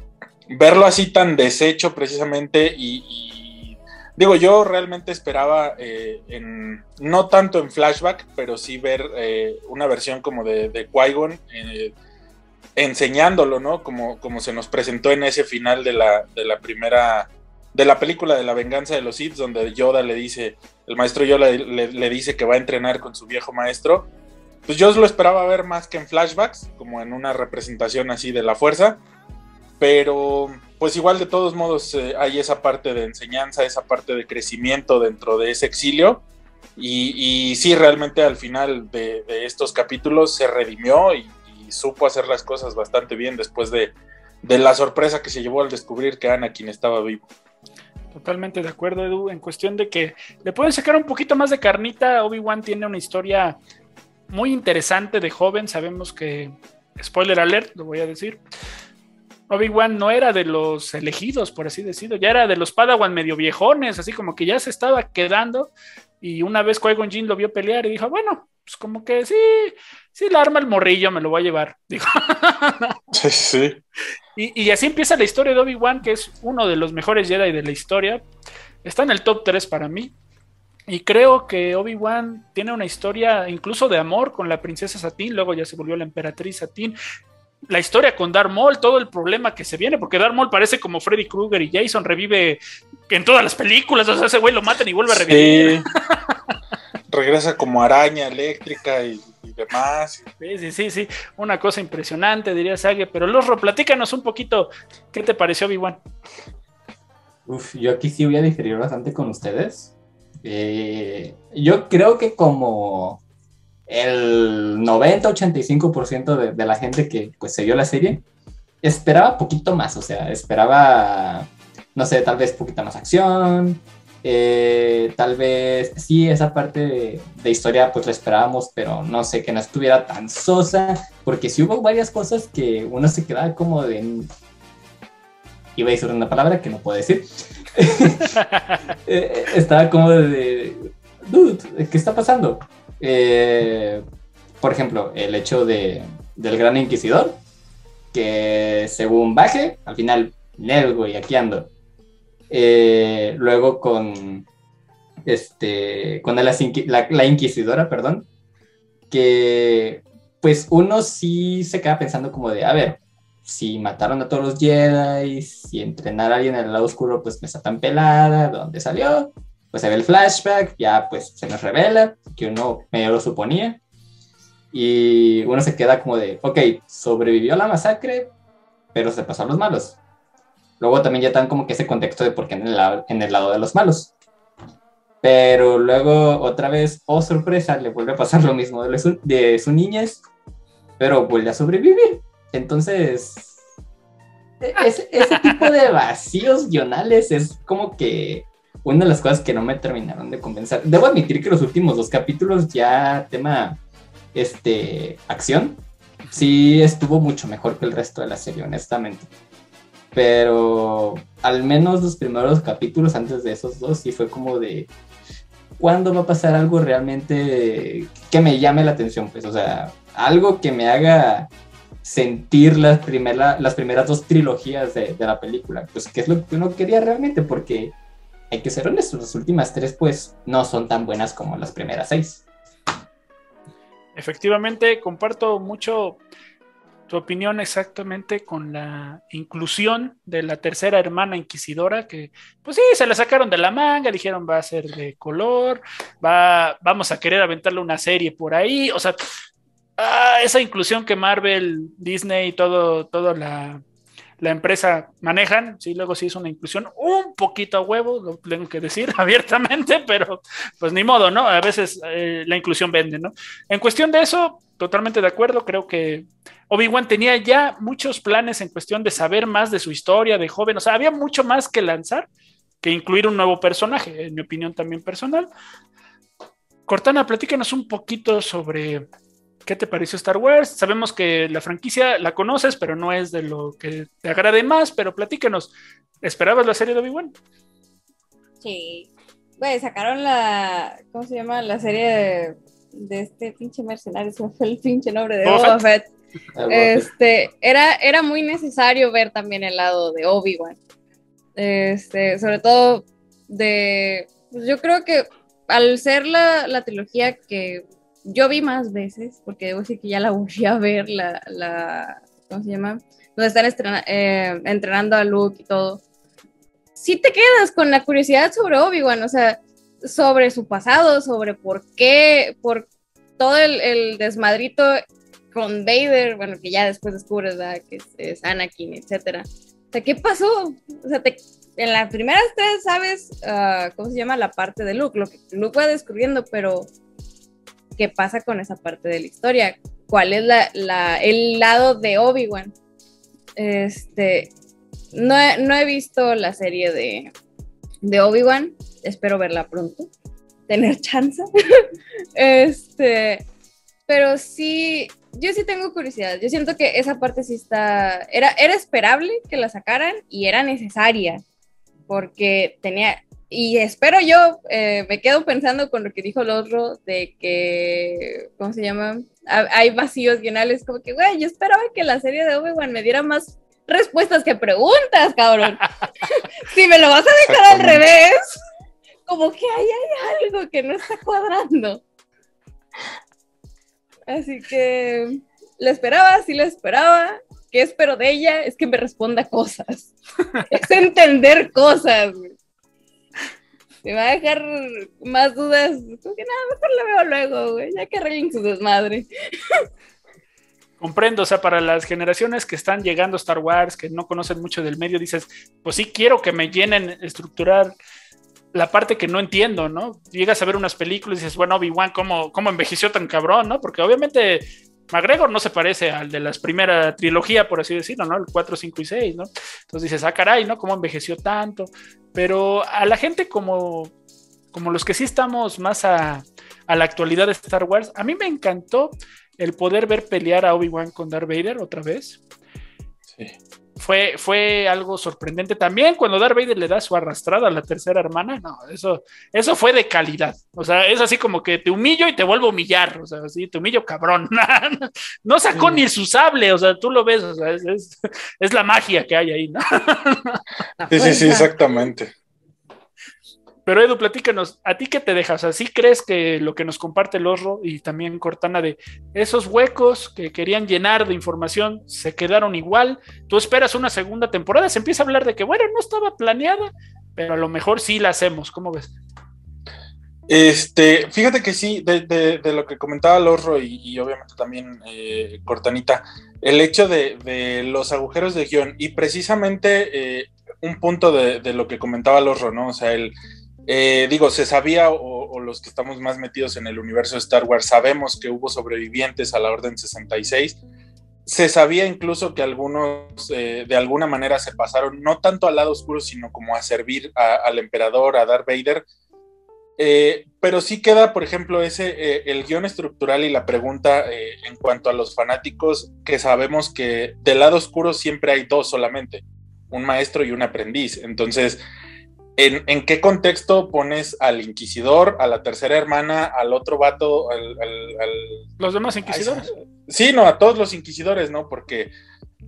verlo así tan deshecho precisamente y, digo, yo realmente esperaba, eh, en, no tanto en flashback, pero sí ver eh, una versión como de, de Qui-Gon enseñándolo, ¿no? Como, como se nos presentó en ese final de la, de la primera, de la película de la venganza de los Sith, donde Yoda le dice, el maestro Yoda le, dice que va a entrenar con su viejo maestro. Pues yo lo esperaba ver más que en flashbacks, como en una representación así de la fuerza, pero pues igual de todos modos eh, hay esa parte de enseñanza, esa parte de crecimiento dentro de ese exilio. Y, y sí, realmente al final de, de estos capítulos se redimió y, supo hacer las cosas bastante bien después de, la sorpresa que se llevó al descubrir que Anakin estaba vivo. Totalmente de acuerdo, Edu, en cuestión de que le pueden sacar un poquito más de carnita. Obi-Wan tiene una historia muy interesante de joven. Sabemos que, spoiler alert, lo voy a decir. Obi-Wan no era de los elegidos, por así decirlo, ya era de los Padawan medio viejones, así como que ya se estaba quedando. Y una vez Qui-Gon lo vio pelear y dijo, bueno, pues como que sí, sí, la arma el morrillo, me lo voy a llevar. Dijo. Sí, sí. Y, así empieza la historia de Obi-Wan, que es uno de los mejores Jedi de la historia. Está en el top 3 para mí. Y creo que Obi-Wan tiene una historia incluso de amor con la princesa Satín, luego ya se volvió la emperatriz Satín. La historia con Darth Maul, todo el problema que se viene, porque Darth Maul parece como Freddy Krueger y Jason revive en todas las películas, o sea, ese güey lo matan y vuelve a revivir. Sí. Regresa como araña eléctrica y, y demás. Sí, sí, sí, sí, una cosa impresionante, diría Sage, pero Losro, platícanos un poquito, ¿qué te pareció Obi-Wan? Uf, yo aquí sí voy a diferir bastante con ustedes. Eh, yo creo que como el 90-85% de, de la gente que pues se vio la serie, esperaba poquito más, o sea, esperaba, no sé, tal vez poquita más acción, eh, tal vez sí, esa parte de, de historia pues la esperábamos, pero no sé, que no estuviera tan sosa, porque sí hubo varias cosas que uno se quedaba como de... Iba a decir una palabra que no puedo decir. Eh, estaba como de... Dude, ¿qué está pasando? Eh, por ejemplo, el hecho de, del Gran Inquisidor, que según baje, al final, Nel, güey, aquí ando. Eh, luego con este con la, la, la, inquisidora, perdón, que pues uno sí se queda pensando como de, a ver, si mataron a todos los Jedi, si entrenar a alguien en el lado oscuro, pues me está tan pelada, ¿de dónde salió? Pues se ve el flashback, ya pues se nos revela, que uno medio lo suponía, y uno se queda como de, ok, sobrevivió a la masacre, pero se pasó a los malos. Luego también ya dan como que ese contexto de por qué en el, lado, en el lado de los malos. Pero luego otra vez, oh sorpresa, le vuelve a pasar lo mismo de su, de su niñez, pero vuelve a sobrevivir. Entonces, ese, ese tipo de vacíos guionales es como que una de las cosas que no me terminaron de convencer. Debo admitir que los últimos dos capítulos ya tema este acción sí estuvo mucho mejor que el resto de la serie, honestamente pero al menos los primeros capítulos antes de esos dos sí fue como de cuándo va a pasar algo realmente que me llame la atención, pues, o sea, algo que me haga sentir las, las primeras dos trilogías de, de, la película, pues, que es lo que uno quería realmente, porque hay que ser honestos, las últimas tres, pues, no son tan buenas como las primeras seis. Efectivamente, comparto mucho tu opinión exactamente con la inclusión de la tercera hermana inquisidora, que pues sí, se la sacaron de la manga, dijeron va a ser de color, va, vamos a querer aventarle una serie por ahí, o sea, ah, esa inclusión que Marvel, Disney y todo, toda la, la empresa manejan, sí, luego sí es una inclusión un poquito a huevo, lo tengo que decir abiertamente, pero pues ni modo, ¿no? A veces eh, la inclusión vende, ¿no? En cuestión de eso, totalmente de acuerdo, creo que Obi-Wan tenía ya muchos planes en cuestión de saber más de su historia de joven, o sea, había mucho más que lanzar que incluir un nuevo personaje, en mi opinión también personal. Cortana, platícanos un poquito sobre qué te pareció Star Wars. Sabemos que la franquicia la conoces, pero no es de lo que te agrade más, pero platícanos, ¿esperabas la serie de Obi-Wan? Sí, pues sacaron la, ¿cómo se llama? La serie de, de este pinche mercenario, se fue el pinche nombre de Boba Fett. Este, era, era muy necesario ver también el lado de Obi-Wan. Este, sobre todo de, pues yo creo que al ser la, la, trilogía que yo vi más veces, porque debo decir que ya la volví a ver, la, la ¿cómo se llama? Donde están estrena, eh, entrenando a Luke y todo. Sí te quedas con la curiosidad sobre Obi-Wan, o sea, sobre su pasado, sobre por qué, por todo el, desmadrito con Vader, bueno, que ya después descubres ¿verdad? que es, Anakin, etcétera. O sea, ¿qué pasó? O sea, te, en las primeras tres sabes, uh, ¿cómo se llama? La parte de Luke, lo que Luke va descubriendo, pero ¿qué pasa con esa parte de la historia? ¿Cuál es la, el lado de Obi-Wan? Este, no no he visto la serie de, de Obi-Wan, espero verla pronto, tener chance. este, pero sí, yo sí tengo curiosidad. Yo siento que esa parte sí está. Era, era esperable que la sacaran y era necesaria. Porque tenía. Y espero yo, eh, me quedo pensando con lo que dijo el otro de que. ¿Cómo se llama? Hay vacíos guionales. Como que, güey, yo esperaba que la serie de Obi-Wan me diera más respuestas que preguntas, cabrón. si me lo vas a dejar al revés, como que ahí hay algo que no está cuadrando. Así que lo esperaba, sí lo esperaba. ¿Qué espero de ella? Es que me responda cosas. es entender cosas. Me va a dejar más dudas. Como que nada, mejor la veo luego, güey. Ya que arreglen su desmadre. Comprendo, o sea, para las generaciones que están llegando a Star Wars, que no conocen mucho del medio, dices, pues sí quiero que me llenen estructurar la parte que no entiendo, ¿no? Llegas a ver unas películas y dices, bueno, Obi-Wan, ¿cómo, ¿cómo envejeció tan cabrón, no? Porque obviamente McGregor no se parece al de las primera trilogía, por así decirlo, ¿no? El 4, 5 y 6, ¿no? Entonces dices, ah, caray, ¿no? ¿Cómo envejeció tanto? Pero a la gente como, como los que sí estamos más a, a la actualidad de Star Wars, a mí me encantó el poder ver pelear a Obi-Wan con Darth Vader otra vez. Sí. Fue, fue algo sorprendente también cuando Darth Vader le da su arrastrada a la tercera hermana. No, eso, eso fue de calidad. O sea, es así como que te humillo y te vuelvo a humillar. O sea, así te humillo cabrón. no sacó Sí. ni su sable. O sea, tú lo ves. O sea, es, es- es la magia que hay ahí, ¿no? Sí, sí, sí, exactamente. Pero Edu, platícanos, ¿a ti qué te dejas? ¿Así crees que lo que nos comparte el Osro y también Cortana de esos huecos que querían llenar de información se quedaron igual? ¿Tú esperas una segunda temporada? Se empieza a hablar de que, bueno, no estaba planeada, pero a lo mejor sí la hacemos. ¿Cómo ves? Este, fíjate que sí, de, lo que comentaba Lorro y, y obviamente también eh, Cortanita, el hecho de, los agujeros de guion y precisamente eh, un punto de, de lo que comentaba Lorro, ¿no? O sea, el, eh, digo, se sabía o, los que estamos más metidos en el universo de Star Wars sabemos que hubo sobrevivientes a la Orden 66. Se sabía incluso que algunos eh, de alguna manera se pasaron no tanto al lado oscuro, sino como a servir al emperador, a Darth Vader, eh, pero sí queda, por ejemplo, ese el guion estructural y la pregunta en cuanto a los fanáticos, que sabemos que del lado oscuro siempre hay dos solamente, un maestro y un aprendiz. Entonces, ¿en, en qué contexto pones al inquisidor, a la tercera hermana, al otro vato, al... al- al- Los demás inquisidores. Sí, no, a todos los inquisidores, ¿no? Porque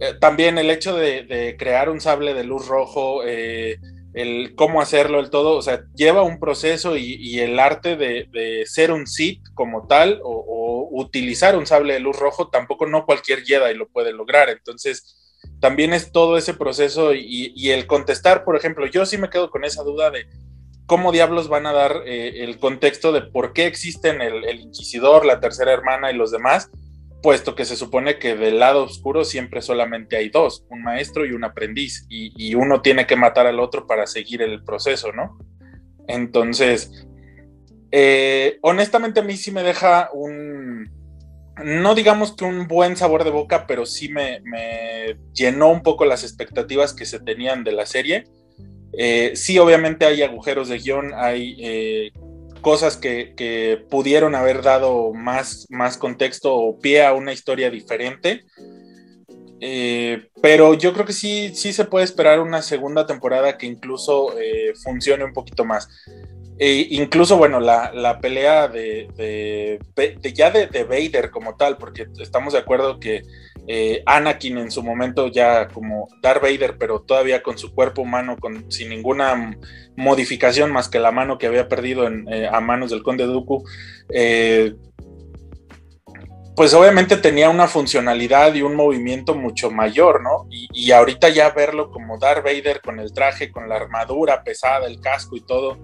eh, también el hecho de, de crear un sable de luz rojo, eh, el cómo hacerlo, el todo, o sea, lleva un proceso y, y el arte de, de ser un Sith como tal o, o utilizar un sable de luz rojo, tampoco no cualquier Jedi lo puede lograr. Entonces, también es todo ese proceso y, el contestar, por ejemplo, yo sí me quedo con esa duda de cómo diablos van a dar eh, el contexto de por qué existen el, inquisidor, la tercera hermana y los demás puesto que se supone que del lado oscuro siempre solamente hay dos, un maestro y un aprendiz, y, y uno tiene que matar al otro para seguir el proceso, ¿no? Entonces, eh, honestamente a mí sí me deja un, no digamos que un buen sabor de boca, pero sí me, llenó un poco las expectativas que se tenían de la serie. Eh, sí, obviamente hay agujeros de guion, hay eh, cosas que, pudieron haber dado más, más contexto o pie a una historia diferente. Eh, pero yo creo que sí, sí se puede esperar una segunda temporada que incluso funcione un poquito más. E incluso, bueno, la, la pelea de, de, ya de, de, Vader como tal, porque estamos de acuerdo que eh, Anakin en su momento ya como Darth Vader, pero todavía con su cuerpo humano, con, sin ninguna modificación más que la mano que había perdido eh, a manos del conde Dooku, eh, pues obviamente tenía una funcionalidad y un movimiento mucho mayor, ¿no? Y, y, ahorita ya verlo como Darth Vader con el traje, con la armadura pesada, el casco y todo,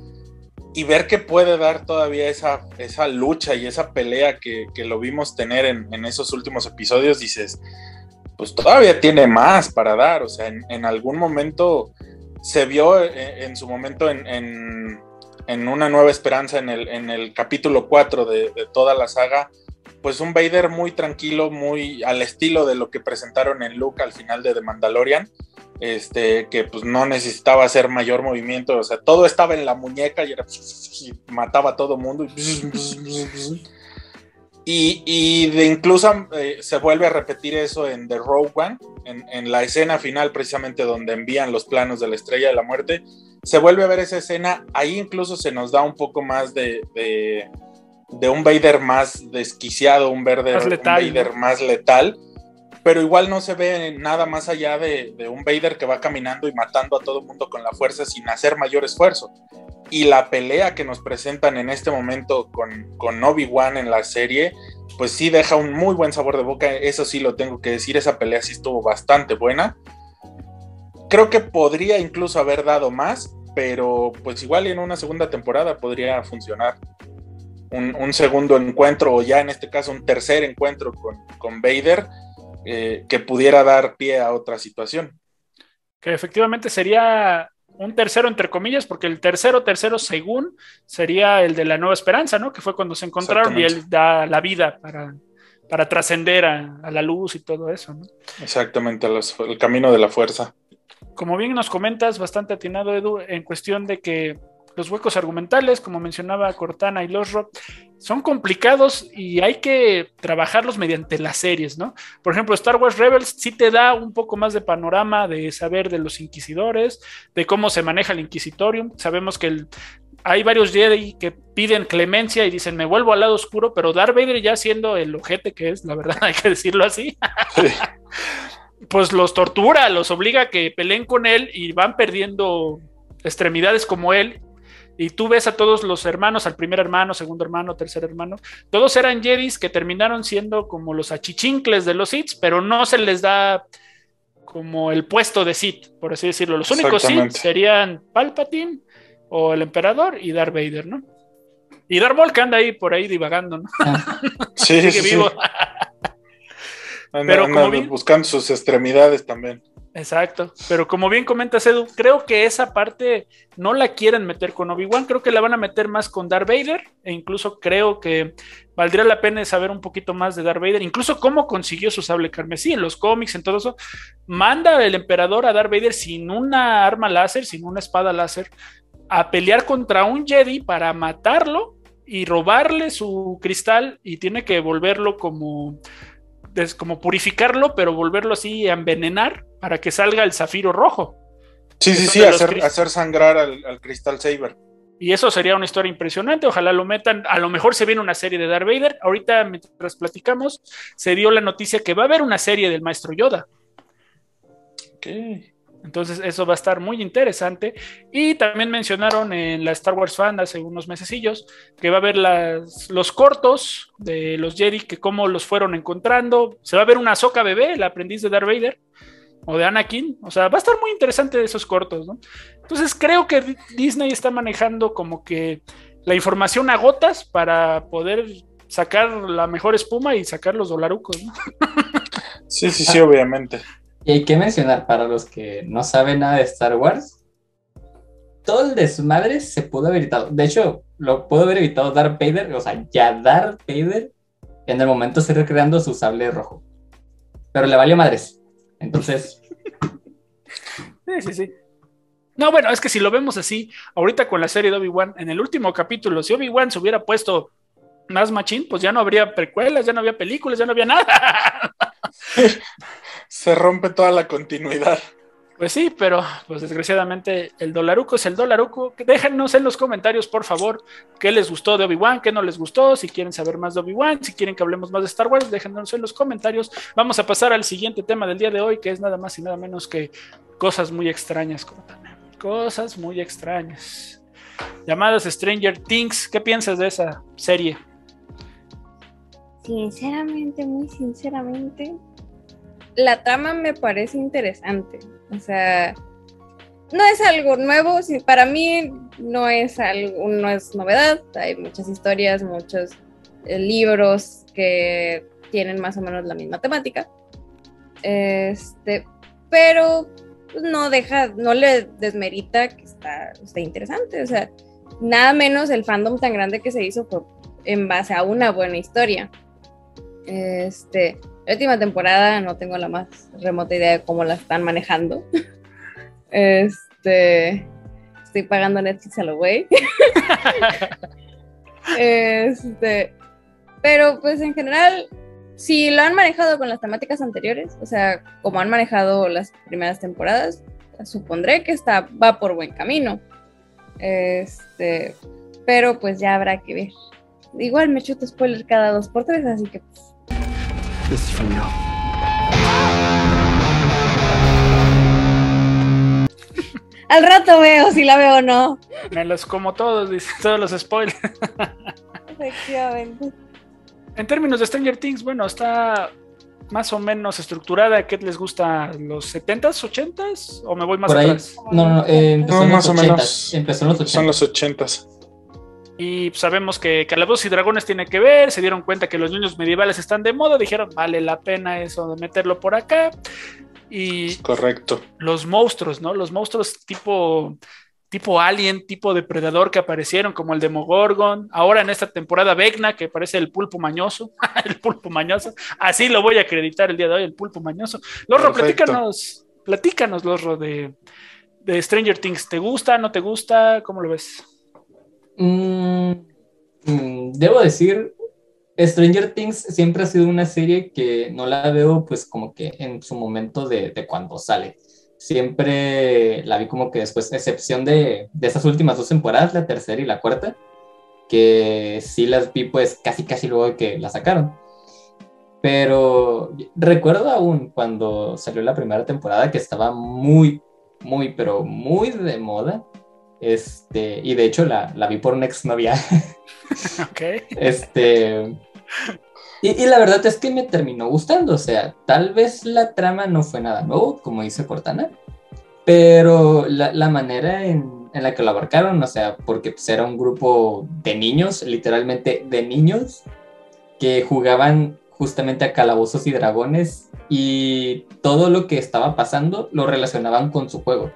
y ver que puede dar todavía esa, esa lucha y esa pelea que, que lo vimos tener en, en, esos últimos episodios, dices, pues todavía tiene más para dar, o sea, en, en algún momento se vio en, en su momento en, en, una nueva esperanza en el, el capítulo 4 de, de, toda la saga, pues un Vader muy tranquilo, muy al estilo de lo que presentaron en Luke al final de The Mandalorian, este, que pues no necesitaba hacer mayor movimiento, o sea, todo estaba en la muñeca y, era, y mataba a todo mundo. Y, y de incluso eh, se vuelve a repetir eso en The Rogue One, en, la escena final precisamente donde envían los planos de la estrella de la muerte, se vuelve a ver esa escena, ahí incluso se nos da un poco más de, de un Vader más desquiciado, un, Vader más letal, un Vader ¿no? más letal, pero igual no se ve nada más allá de, de, un Vader que va caminando y matando a todo el mundo con la fuerza sin hacer mayor esfuerzo. y la pelea que nos presentan en este momento con, con Obi-Wan en la serie, pues sí deja un muy buen sabor de boca, eso sí lo tengo que decir, esa pelea sí estuvo bastante buena. Creo que podría incluso haber dado más, pero pues igual en una segunda temporada podría funcionar. Un, segundo encuentro, o ya en este caso un tercer encuentro con, con Vader, eh, que pudiera dar pie a otra situación. Que efectivamente sería un tercero entre comillas, porque el tercero, tercero según sería el de la Nueva Esperanza, ¿no? Que fue cuando se encontraron y él da la vida para, para trascender a, a, la luz y todo eso, ¿no? Exactamente, el camino de la fuerza. Como bien nos comentas, bastante atinado Edu, en cuestión de que los huecos argumentales, como mencionaba Cortana y los Rock, son complicados y hay que trabajarlos mediante las series, ¿no? Por ejemplo, Star Wars Rebels sí te da un poco más de panorama de saber de los inquisidores, de cómo se maneja el inquisitorium. Sabemos que hay varios Jedi que piden clemencia y dicen, me vuelvo al lado oscuro, pero Darth Vader ya siendo el ojete que es, la verdad, hay que decirlo así. pues los tortura, los obliga a que peleen con él y van perdiendo extremidades como él y tú ves a todos los hermanos, al primer hermano, segundo hermano, tercer hermano, todos eran Jedis que terminaron siendo como los achichincles de los Sith, pero no se les da como el puesto de Sith, por así decirlo. Los únicos Sith serían Palpatine o el emperador y Darth Vader, ¿no? Y Darth Maul que anda ahí por ahí divagando, ¿no? Ah. Sí, sí, pero como buscando sus extremidades también. Exacto, pero como bien comentas Edu, creo que esa parte no la quieren meter con Obi-Wan, creo que la van a meter más con Darth Vader e incluso creo que valdría la pena saber un poquito más de Darth Vader, incluso cómo consiguió su sable carmesí en los cómics, en todo eso. Manda el emperador a Darth Vader sin una arma láser, sin una espada láser, a pelear contra un Jedi para matarlo y robarle su cristal y tiene que volverlo como como purificarlo, pero volverlo así a envenenar para que salga el zafiro rojo. Sí, sí, sí, hacer, hacer, sangrar al, al Crystal Saber. Y eso sería una historia impresionante. Ojalá lo metan. A lo mejor se viene una serie de Darth Vader. Ahorita, mientras platicamos, se dio la noticia que va a haber una serie del Maestro Yoda. Ok. Entonces eso va a estar muy interesante. Y también mencionaron en la Star Wars Fan hace unos mesecillos que va a haber los cortos de los Jedi, que cómo los fueron encontrando. Se va a ver una Soca bebé, el aprendiz de Darth Vader, o de Anakin. O sea, va a estar muy interesante esos cortos, ¿no? Entonces creo que Disney está manejando como que la información a gotas para poder sacar la mejor espuma y sacar los dolarucos, ¿no? Sí, sí, sí, obviamente. Y hay que mencionar para los que no saben nada de Star Wars, todo el desmadre se pudo haber evitado. De hecho, lo pudo haber evitado Darth Vader, o sea, ya Darth Vader en el momento se recreando su sable rojo. Pero le valió madres. Entonces. Sí, sí, sí. No, bueno, es que si lo vemos así, ahorita con la serie de Obi-Wan, en el último capítulo, si Obi-Wan se hubiera puesto más machín, pues ya no habría precuelas, ya no había películas, ya no había nada. se rompe toda la continuidad. Pues sí, pero pues desgraciadamente el dolaruco es el dolaruco. Déjenos en los comentarios, por favor, qué les gustó de Obi-Wan, qué no les gustó, si quieren saber más de Obi-Wan, si quieren que hablemos más de Star Wars, déjenos en los comentarios. Vamos a pasar al siguiente tema del día de hoy, que es nada más y nada menos que cosas muy extrañas, Cosas muy extrañas. Llamadas Stranger Things, ¿qué piensas de esa serie? Sinceramente, muy sinceramente, la trama me parece interesante. O sea, no es algo nuevo, para mí no es algo, no es novedad. Hay muchas historias, muchos eh, libros que tienen más o menos la misma temática. Este, pero no deja, no le desmerita que está, está interesante. O sea, nada menos el fandom tan grande que se hizo fue en base a una buena historia. Este, la última temporada no tengo la más remota idea de cómo la están manejando. Este, estoy pagando Netflix a lo güey. este, pero pues en general, si lo han manejado con las temáticas anteriores, o sea, como han manejado las primeras temporadas, supondré que está, va por buen camino. Este, pero pues ya habrá que ver. Igual me chuto spoiler cada dos por tres, así que pues, Al rato veo si la veo o no. Me los como todos, dice, todos los spoilers. Efectivamente. En términos de Stranger Things, bueno, está más o menos estructurada. ¿Qué les gusta? ¿Los 70s, 80s? ¿O me voy más Por ahí. atrás? No, no, eh, empezó No, en más los o 80. menos. Empezó en los 80. Son los ochentas. Y sabemos que Calabozos y Dragones tiene que ver, se dieron cuenta que los niños medievales están de moda, dijeron, vale la pena eso de meterlo por acá. Y Correcto. los monstruos, ¿no? Los monstruos tipo, tipo alien, tipo depredador que aparecieron, como el Demogorgon. Ahora en esta temporada Vecna, que parece el pulpo mañoso. el pulpo mañoso. Así lo voy a acreditar el día de hoy, el pulpo mañoso. Lorro, Perfecto. platícanos, platícanos, Lorro, de, de Stranger Things. ¿Te gusta, no te gusta? ¿Cómo lo ves? Mm, mm, debo decir, Stranger Things siempre ha sido una serie que no la veo pues como que en su momento de, de cuando sale. Siempre la vi como que después, excepción de, de esas últimas dos temporadas, la tercera y la cuarta, que sí las vi pues casi casi luego de que la sacaron. Pero recuerdo aún cuando salió la primera temporada que estaba muy, muy, pero muy de moda. Este, y de hecho la, la vi por una exnovia. ok. Este. Y, y la verdad es que me terminó gustando. O sea, tal vez la trama no fue nada nuevo, como dice Cortana. Pero la, la manera en, en la que lo abarcaron, o sea, porque pues, era un grupo de niños, literalmente de niños, que jugaban justamente a calabozos y dragones y todo lo que estaba pasando lo relacionaban con su juego.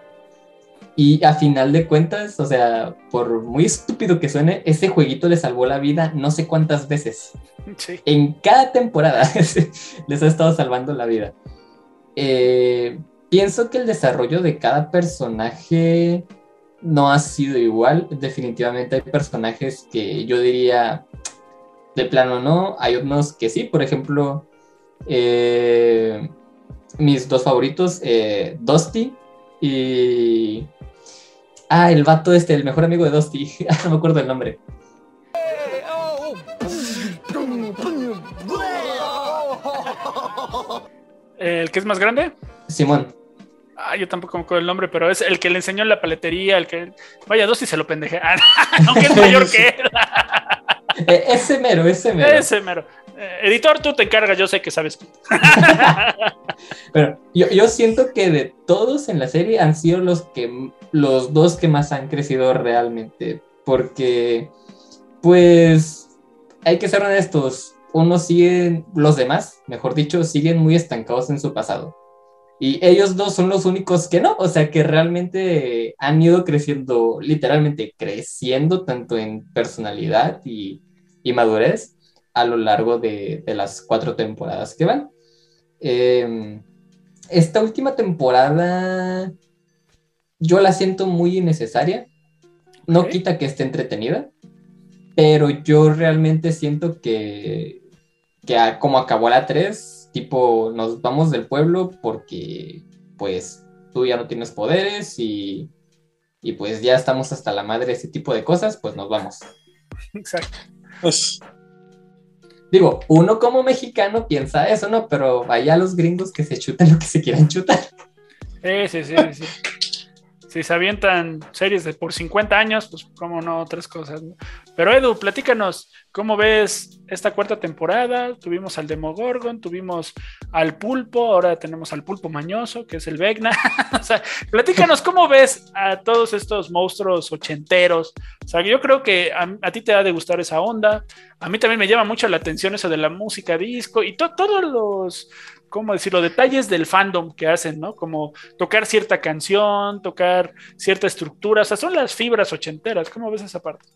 Y a final de cuentas, o sea, por muy estúpido que suene, ese jueguito le salvó la vida no sé cuántas veces. Sí. En cada temporada les ha estado salvando la vida. Eh, pienso que el desarrollo de cada personaje no ha sido igual. Definitivamente hay personajes que yo diría de plano no. Hay unos que sí, por ejemplo, eh, mis dos favoritos, eh, Dusty y... Ah, el vato este, el mejor amigo de Dusty. no me acuerdo el nombre. ¿El que es más grande? Simón. Ah, yo tampoco me acuerdo el nombre, pero es el que le enseñó en la paletería, el que... Vaya, dos y se lo pendeje. Ah, Aunque es mayor que él. Eh, ese mero, ese mero. Ese mero. Editor, tú te encargas, yo sé que sabes. Pero yo, yo siento que de todos en la serie han sido los que los dos que más han crecido realmente. Porque, pues, hay que ser honestos. Unos siguen, los demás, mejor dicho, siguen muy estancados en su pasado. Y ellos dos son los únicos que no, o sea, que realmente han ido creciendo, literalmente creciendo tanto en personalidad y, y madurez a lo largo de, de, las cuatro temporadas que van. Eh, esta última temporada yo la siento muy innecesaria. No quita que esté entretenida, pero yo realmente siento que, que a- como acabó la 3, tipo, nos vamos del pueblo porque pues tú ya no tienes poderes y, y pues ya estamos hasta la madre de ese tipo de cosas, pues nos vamos. Exacto. Es- Digo, uno como mexicano piensa eso, ¿no? Pero vaya los gringos que se chutan lo que se quieran chutar. Sí, sí, sí, sí. Si se avientan series de por 50 años, pues cómo no, otras cosas. ¿no? Pero Edu, platícanos, ¿cómo ves esta cuarta temporada? Tuvimos al Demogorgon, tuvimos al Pulpo, ahora tenemos al Pulpo Mañoso, que es el Vecna. o sea, platícanos, ¿cómo ves a todos estos monstruos ochenteros? O sea, yo creo que a, ti te ha de gustar esa onda. A mí también me llama mucho la atención eso de la música disco y to- todos los, ¿cómo decirlo? Detalles del fandom que hacen, ¿no? Como tocar cierta canción, tocar cierta estructura, o sea, son las fibras ochenteras. ¿Cómo ves esa parte?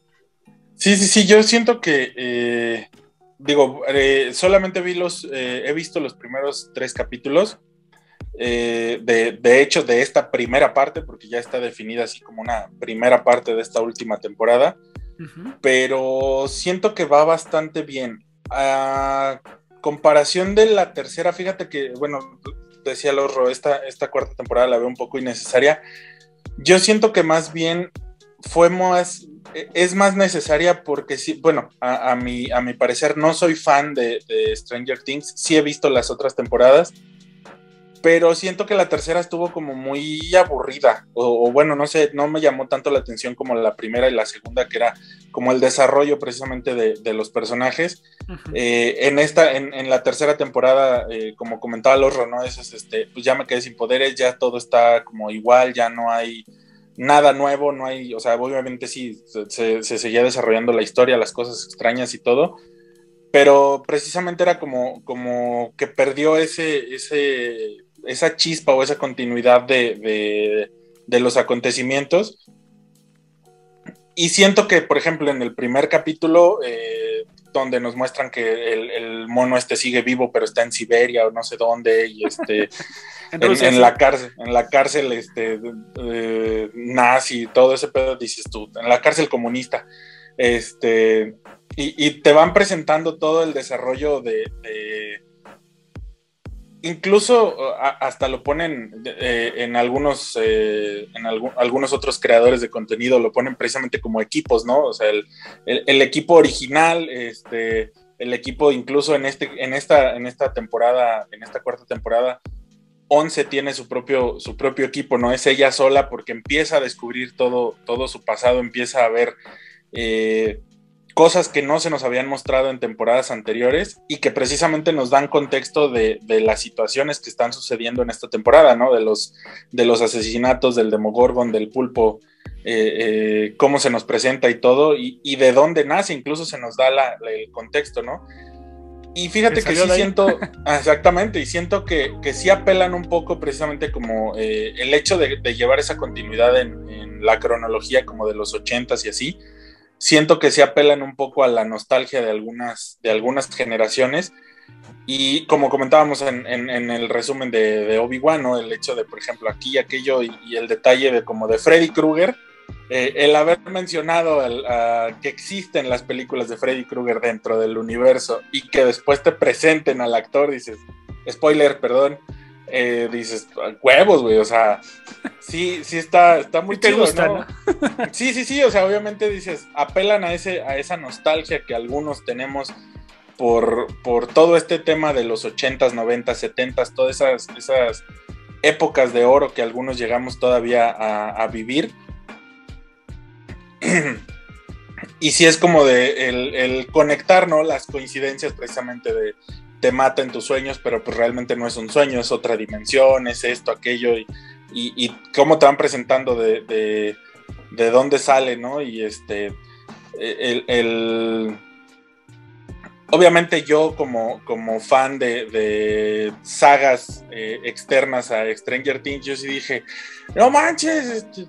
Sí, sí, sí, yo siento que, eh, digo, eh, solamente vi los, eh, he visto los primeros tres capítulos, de, de hecho, de esta primera parte, porque ya está definida así como una primera parte de esta última temporada, pero siento que va bastante bien. A comparación de la tercera, fíjate que, bueno, decía Lorro, esta, esta cuarta temporada la veo un poco innecesaria. Yo siento que más bien fue más, es más necesaria porque sí, bueno, a, a, mi, a mi parecer no soy fan de, de Stranger Things, sí he visto las otras temporadas, pero siento que la tercera estuvo como muy aburrida, o, bueno, no sé, no me llamó tanto la atención como la primera y la segunda, que era como el desarrollo precisamente de, los personajes. Eh, en esta, en, la tercera temporada, eh, como comentaba Lorro, ¿no? Es, este, pues ya me quedé sin poderes, ya todo está como igual, ya no hay nada nuevo, no hay, o sea, obviamente sí, se, se seguía desarrollando la historia, las cosas extrañas y todo, pero precisamente era como, como que perdió ese, ese esa chispa o esa continuidad de, los acontecimientos. Y siento que, por ejemplo, en el primer capítulo, eh, donde nos muestran que el, mono este sigue vivo, pero está en Siberia o no sé dónde, y este, en, la cárcel, en la cárcel este, nazi, todo ese pedo, dices tú, en la cárcel comunista. Este, y, te van presentando todo el desarrollo de incluso hasta lo ponen eh, en algunos eh, en algunos otros creadores de contenido lo ponen precisamente como equipos no o sea el, equipo original este el equipo incluso en este en esta en esta temporada en esta cuarta temporada 11 tiene su propio su propio equipo no es ella sola porque empieza a descubrir todo todo su pasado empieza a ver eh, cosas que no se nos habían mostrado en temporadas anteriores y que precisamente nos dan contexto de, las situaciones que están sucediendo en esta temporada, ¿no? De los, de los asesinatos del Demogorgon, del pulpo, eh, eh, cómo se nos presenta y todo, y, de dónde nace, incluso se nos da el contexto, ¿no? Y fíjate que sí siento, exactamente, y siento que, que sí apelan un poco precisamente como eh, el hecho de, llevar esa continuidad en, en, la cronología como de los ochentas y así, siento que se apelan un poco a la nostalgia de algunas, de algunas generaciones. Y como comentábamos en, el resumen de, Obi-Wan, el hecho de, por ejemplo, aquí y aquello y, el detalle de como de Freddy Krueger, eh, el haber mencionado que existen las películas de Freddy Krueger dentro del universo y que después te presenten al actor, dices, spoiler, perdón, eh, dices, huevos, güey, o sea, sí, sí está, está muy te gusta, ¿no? Sí, sí, sí, o sea, obviamente dices, apelan a, ese, a esa nostalgia que algunos tenemos por, por todo este tema de los 80s, 90s, 70s, todas esas, esas épocas de oro que algunos llegamos todavía a, vivir. y sí es como de el, el, conectar, ¿no? Las coincidencias precisamente de, te mata en tus sueños, pero pues realmente no es un sueño, es otra dimensión, es esto, aquello, y, y, cómo te van presentando de, de, dónde sale, ¿no? Y este, el, obviamente yo como, como fan de, sagas eh, externas a Stranger Things, yo sí dije, no manches, este,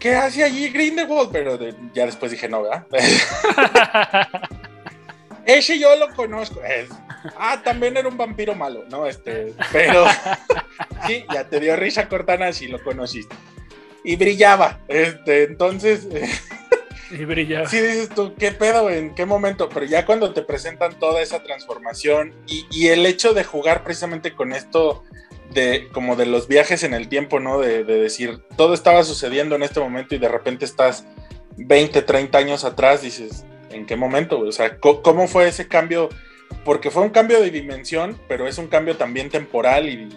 ¿qué hace allí Grindelwald? Pero ya después dije, no, ¿verdad? Ese yo lo conozco. Ah, también era un vampiro malo, ¿no? Este, pero sí, ya te dio risa Cortana si lo conociste. Y brillaba. Este, entonces. y brillaba. Sí, dices tú, ¿qué pedo? ¿En qué momento? Pero ya cuando te presentan toda esa transformación y, el hecho de jugar precisamente con esto de como de los viajes en el tiempo, ¿no? De, de, decir, todo estaba sucediendo en este momento y de repente estás 20, 30 años atrás, dices, ¿En qué momento? O sea, ¿cómo fue ese cambio? Porque fue un cambio de dimensión, pero es un cambio también temporal y,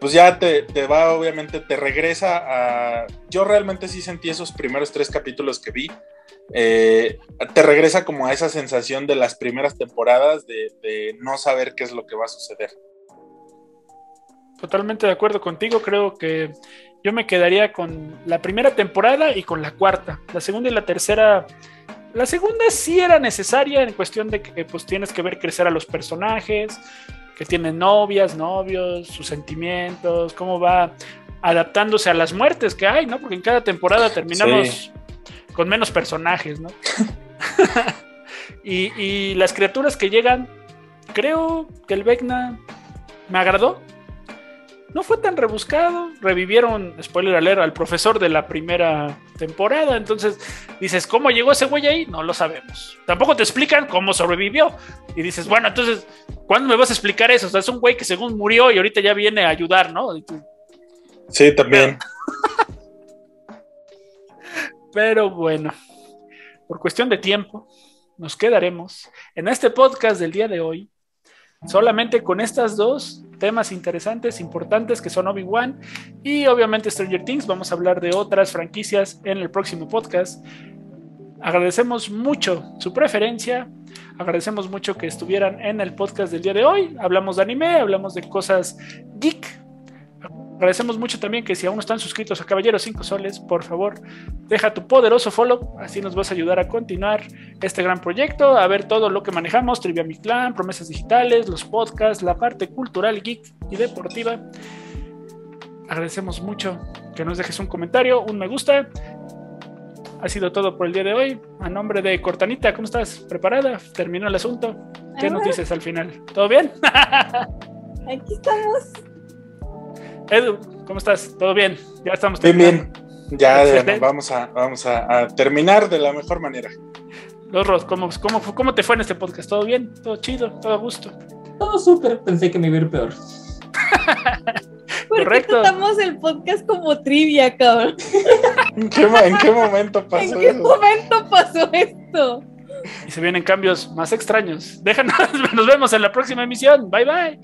pues ya te, va, obviamente, te regresa a... Yo realmente sí sentí esos primeros tres capítulos que vi. Eh, te regresa como a esa sensación de las primeras temporadas de, de no saber qué es lo que va a suceder. Totalmente de acuerdo contigo, creo que yo me quedaría con la primera temporada y con la cuarta. La segunda y la tercera la segunda sí era necesaria en cuestión de que pues tienes que ver crecer a los personajes, que tienen novias, novios, sus sentimientos, cómo va adaptándose a las muertes que hay, ¿no? Porque en cada temporada terminamos con menos personajes, ¿no? y, y, las criaturas que llegan, creo que el Vecna me agradó no fue tan rebuscado. Revivieron, spoiler alert, al profesor de la primera temporada. Entonces dices, ¿cómo llegó ese güey ahí? No lo sabemos. Tampoco te explican cómo sobrevivió. Y dices, bueno, entonces, ¿cuándo me vas a explicar eso? O sea, es un güey que según murió y ahorita ya viene a ayudar, ¿no? Sí, también. Pero bueno, por cuestión de tiempo, nos quedaremos en este podcast del día de hoy solamente con estas dos temas interesantes, importantes, que son Obi-Wan y obviamente Stranger Things. Vamos a hablar de otras franquicias en el próximo podcast. Agradecemos mucho su preferencia, agradecemos mucho que estuvieran en el podcast del día de hoy. Hablamos de anime, hablamos de cosas geek, Agradecemos mucho también que si aún no están suscritos a Caballeros 5 Soles, por favor, deja tu poderoso follow, así nos vas a ayudar a continuar este gran proyecto, a ver todo lo que manejamos, Trivia Mi Clan, promesas digitales, los podcasts, la parte cultural, geek y deportiva. Agradecemos mucho que nos dejes un comentario, un me gusta. Ha sido todo por el día de hoy. A nombre de Cortanita, ¿cómo estás? ¿Preparada? ¿Terminó el asunto? ¿Qué noticias al final? ¿Todo bien? Aquí estamos. Edu, ¿cómo estás? ¿Todo bien? Ya estamos. Bien, bien. Ya, vamos, a, vamos a, terminar de la mejor manera. Los Ros, ¿cómo, cómo, ¿cómo te fue en este podcast? ¿Todo bien? ¿Todo chido? ¿Todo a gusto? Todo súper. Pensé que me iba a ir peor. ¿Por Correcto. qué tratamos el podcast como trivia, cabrón? ¿En qué, ¿En qué momento pasó ¿En qué momento pasó esto? Y se vienen cambios más extraños. Déjanos, nos vemos en la próxima emisión. Bye bye.